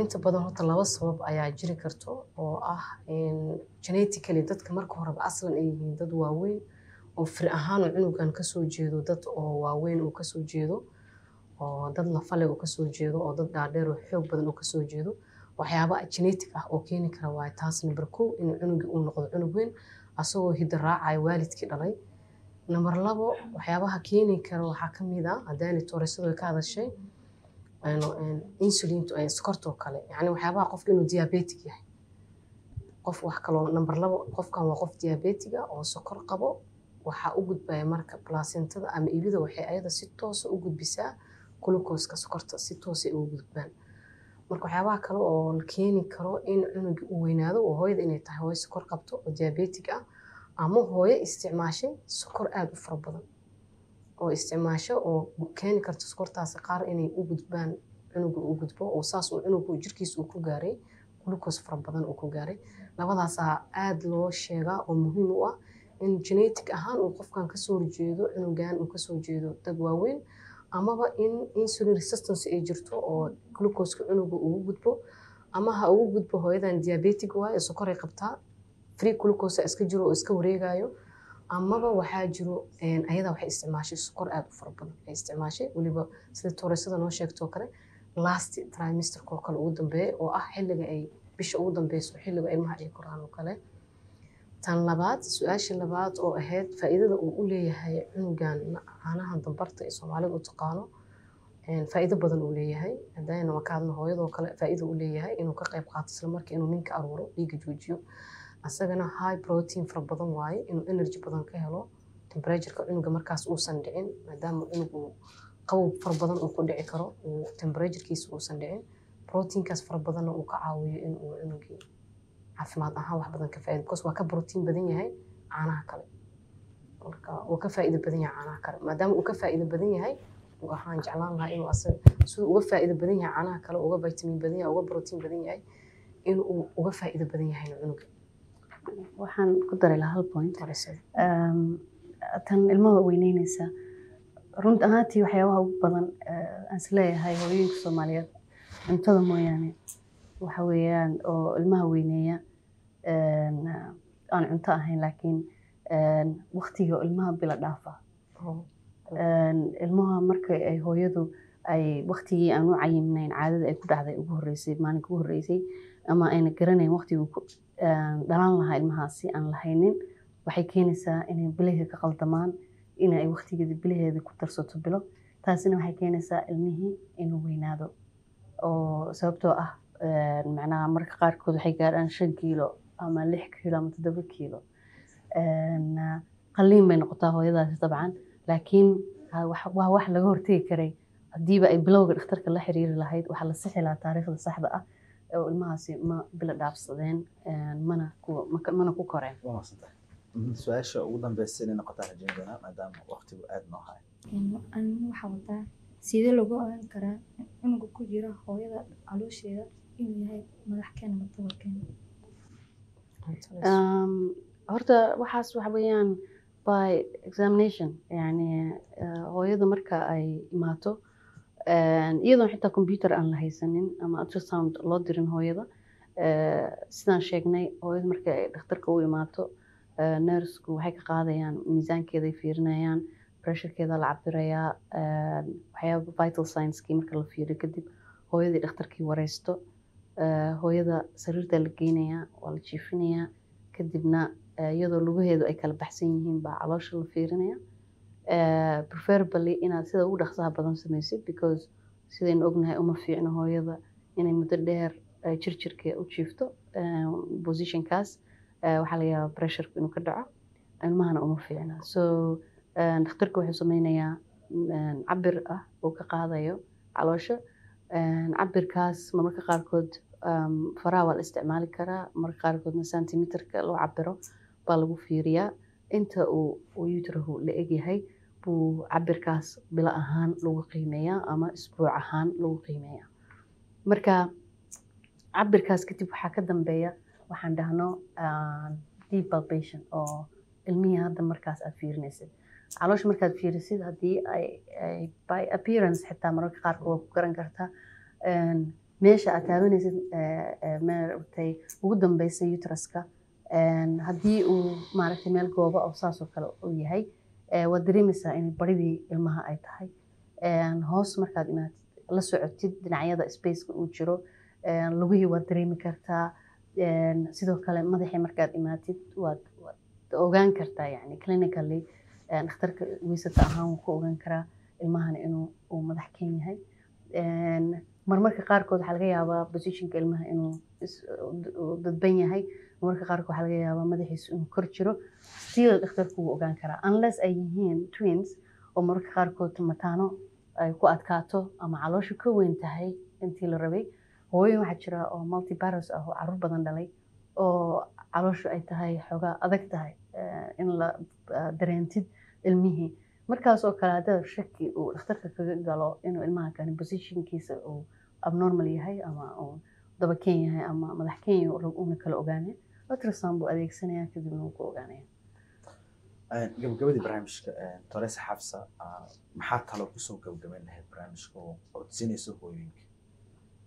[SPEAKER 3] inta badan horta laba sabab ayaa jiri karto oo ah genetically dadka marka horeba aslan ay yihiin dad waaweyn oo fir ahaan cunugan ka soo jeedo dad oo waaweyn uu ka soo jeedo oo dad lafale uu ka soo jeedo oo dad dhaadheer oo xoog badan uu ka soo jeedo waxyaaba genetic ah oo keeni kara waaye taas number kow inuu cunugii uu noqdo cunug weyn asagoo hidda raacaya waalidkii dhalay. Number labo waxyaabaha keeni kara waxaa ka mid ah haddaani tooreysadu ay ka hadashay insulintu ay sokortoo kale. Yacni waxyaabaha qofka inuu diabetic yahay. Qof wax kaloo number labo qofkan waa qof diabetic ah oo sokor qabo waxaa u gudbaya marka placentada ama ibida waxay ayada si toosa u gudbisaa glucoseka sokorta si toosay ugu gudbaan. Marka waxyaabaha kale oo la keeni karo in cunugii uu weynaado oo hooyada inay tahay hooyo sokor qabto oo diabetic ah ama hooyo isticmaashay sokor aada u fara badan oo isticmaasho oo keeni karto sokortaasi qaar inay u gudbaan cunuga u gudbo oo saas uu cunugu jirkiisa uu ku gaaray glucose fara badan uu ku gaaray. Labadaasaa aada loo sheegaa oo muhiim u ah genetic ahaan uu qofkan ka soo horjeedo cunugan uu ka soo jeedo dad waaweyn amaba in insulin resistance ay jirto oo glucoseka cunuga ugu gudbo ama ha ugu gudbo hooyadan diabetic waaye sokoray qabtaa free glucose iska jiro oo iska wareegayo amaba waxaa jiro ayada waxay isticmaashay sokor aada u fara badan ay isticmaashay weliba sida tooreysada noo sheegtoo kale last trimesterkoo kale ugu dambeeya oo ah xilliga ay bisha ugu dambeyso xilliga ilmaha ay koraan oo kale tan labaad su'aasha labaad oo ahayd faa'iidada uu u leeyahay cunugan caanaha dambarta ee soomaalida u taqaano faa'iido badan uu leeyahay. Hadayna makaadna hooyadoo kale faa'iido u leeyahay inuu ka qayb qaato isla marka inuu ninka aruuro dhiigga joojiyo. Asagana high protein fara badan waaye inuu energy badan ka helo temperatureka cunuga markaas uusan dhicin maadaama cunugu qabow fara badan uu ku dhici karo temperaturekiisa uusan dhicin proteinkaas fara badanna uu ka caawiyo in uu cunugii caafimaad ahaan wax badan ka faa'iido because waa ka protein badan yahay caanaha kale. Marka uu ka faa'iido badan yahay caanaha kale. Maadaama uu ka faa'iido badan yahay waxaan jeclaan lahaa inuu asaga siduu uga faa'iido badan yahay caanaha kale uga vitamin badan yahay uga protein badan yahay inuu uga faa'iido badan yahay cunuga.
[SPEAKER 2] Waxaan ku dari lahaa hal point. Tan ilmaha weyneyneysa runt ahaantii waxyaabaha ugu badan aan is leeyahay hooyooyinka soomaaliyeed cuntada mooyaane waxa weeyaan oo ilmaha weyneeya aan cunto ahayn laakiin waktiga ilmaha bila dhaafa. Ilmaha marka ay hooyadu ay waktigii aan u cayimnayn caadada ay ku dhacday ugu horreysay maalinka ugu horreysay ama ayna garanayn waktiguu ku dhalan lahaa ilmahaasi aan lahaynin waxay keenaysaa inay bilaheeda ka qaldamaan inay waktigeeda bilaheeda ku darsato bilo. Taasina waxay keenaysaa ilmihii inuu weynaado oo sababtoo ah macnaha marka qaarkood waxay gaarhaan shan kiilo ama lix kiilo ama toddoba kiilo. Qalliin bay noqotaa hooyadaasi dabcan laakiin waa wax laga hortegi karay. Haddiiba ay bilowga dhakhtarka la xiriiri lahayd waxaa la sixi lahaa taariikhda saxda ah oo ilmahaasi ma bila dhaafsadeen mana mana ku koreen.
[SPEAKER 1] Su'aasha ugu dambeysa inay noqotaa rajayn doonaa maadaama waqtigu aada noo hayo.
[SPEAKER 6] Anigu waxaa wataa sidee lagu ogaan karaa cunuga ku jira hooyada caloosheeda inuu yahay madax keen ama dabalkeen
[SPEAKER 2] horta waxaas waxa weeyaan by examination yani hooyada marka ay imaato iyadoon xitaa computer aan la haysanin ama ultrasound loo dirin hooyada sidaan sheegnay hooyada marka ay dhakhtarka u imaato nursku waxay ka qaadayaan miisaankeeda ay fiirinayaan pressurekeeda la cabirayaa waxyaaba vital science-kii marka la fiiriyo kadib hooyadii dhakhtarkii wareysto hooyada sariirta la geynayaa waa la jiifinayaa kadibna iyadoo lugaheedu ay kala baxsan yihiin baa caloosha la fiirinaya preferably inaad sida ugu dhaqsaha badan samaysid because sidaynu ognahay uma fiicno hooyada inay muddo dheer jirjirka u jiifto positionkaas. Waxaa laga yaabaa pressureka inuu ka dhaco ilmahana uma fiicna. So dhakhtarka wuxuu sameynayaa cabir ah uu ka qaadayo caloosha cabirkaas marmarka qaarkood faraha waa la isticmaali karaa. Marka qaarkoodna centimeterka loo cabiro baa lagu fiiriyaa. Inta uu utrahu la egyahay buu cabirkaas bilo ahaan lagu qiimeeyaa ama isbuuc ahaan lagu qiimeeyaa. Marka cabirkaas kadib waxaa ka dambeeya waxaan dhahno deep palpation oo ilmihii hadda markaas aad fiirinaysid caloosha markaad fiirisid haddii by appearance xitaa mararka qaarkood waa ku garan kartaa. Meesha aad taabanaysid maaragtay ugu dambeysa utraska haddii uu maaragtay meel gooba oo saasoo kale uu yahay waad dareemaysaa in baridii ilmaha ay tahay. Hoos markaad imaatid la socotid dhinacyada spaceka uu jiro lugihii waad dareemi kartaa. Sidoo kale madaxii markaad imaatid waad ogaan kartaa yani clinically dhakhtarka weysata ahaan wuu ku ogaan karaa ilmahana inuu uu madax ken yahay. Marmarka qaarkood waxaa laga yaabaa positionka ilmaha inuu dadban yahay. Marmarka qaarkood waxaa laga yaabaa madaxiisu inuu kor jiro. Still dhakhtarku wuu ogaan karaa. Unless ay yihiin twins oo marmarka qaarkood mataano ay ku adkaato ama calooshu ka weyn tahay intii la rabay hooyo waxaa jira oo multiparos ah oo carruur badan dhalay oo calooshu ay tahay xoogaa adag tahay eh, in la eh, dareentid ilmihii. Markaas oo kale haddii shaki uu dhakhtarka kaga galo inuu ilmaha kani positionkiisa uu abnormal yahay ama uu daba ken yahay ama madax kenya una kala ogaanay ultrasound buu adeegsanaya kadibna wuu ku ogaanaya
[SPEAKER 1] gabagabadii barnaamijka toresa xabsa ah, maxaa talo ku soo gabagabayn lahayd barnaamijka oo codsinayso hooyooyinka?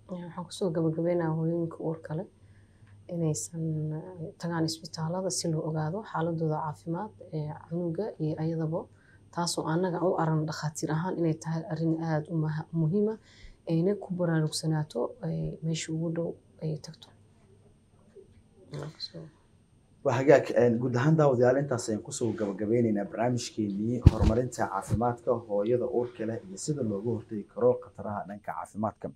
[SPEAKER 3] Waxaan ku soo gabagabeynaa hooyooyinka uurka leh inaysan eh, tagaan isbitaalada si loo ogaado xaaladooda caafimaad cunuga iyo ayadaba taasoo anaga u aran dhakhaatiir ahaan inay tahay arrin aada muhiima ayna ku baraarugsanaato ay meesha ugu dhow ay tagto.
[SPEAKER 1] Hagaag een, guud ahaan daawadayaal intaas ayaan ku soo gabagabeyneynaa barnaamijkeenii horumarinta caafimaadka hooyada uurka leh iyo sida looga hortagi karo khataraha dhanka caafimaadka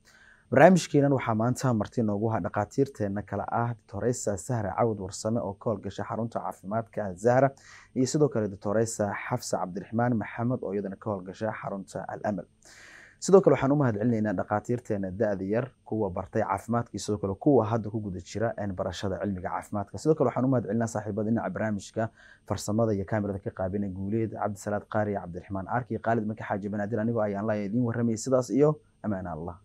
[SPEAKER 1] barnaamijkeenan waxaa maanta marti noogu ha dhakhaatiirteena kale ah doctoresa sahra cawd warsame oo ka howlgasha xarunta caafimaadka zahra iyo sidoo kale doctoresa xafsa cabdiraxmaan maxamed oo iyadana ka howlgasha xarunta al sidoo kale waxaan u mahadcelinaynaa dhakhaatiirteena da-da yar kuwa bartay caafimaadka iyo sidoo kale kuwa hadda ku guda jira barashada cilmiga caafimaadka. Sidoo kale waxaan u mahadcelinaa saaxiibada dhinaca barnaamijka farsamada iyo kaamirada ka qaabina guuleed cabdisalaad qaari cabdiraxmaan arki qaalid marka xaaji banaadir anigoo ayaan la idiin warramayay. Sidaas iyo amaan allah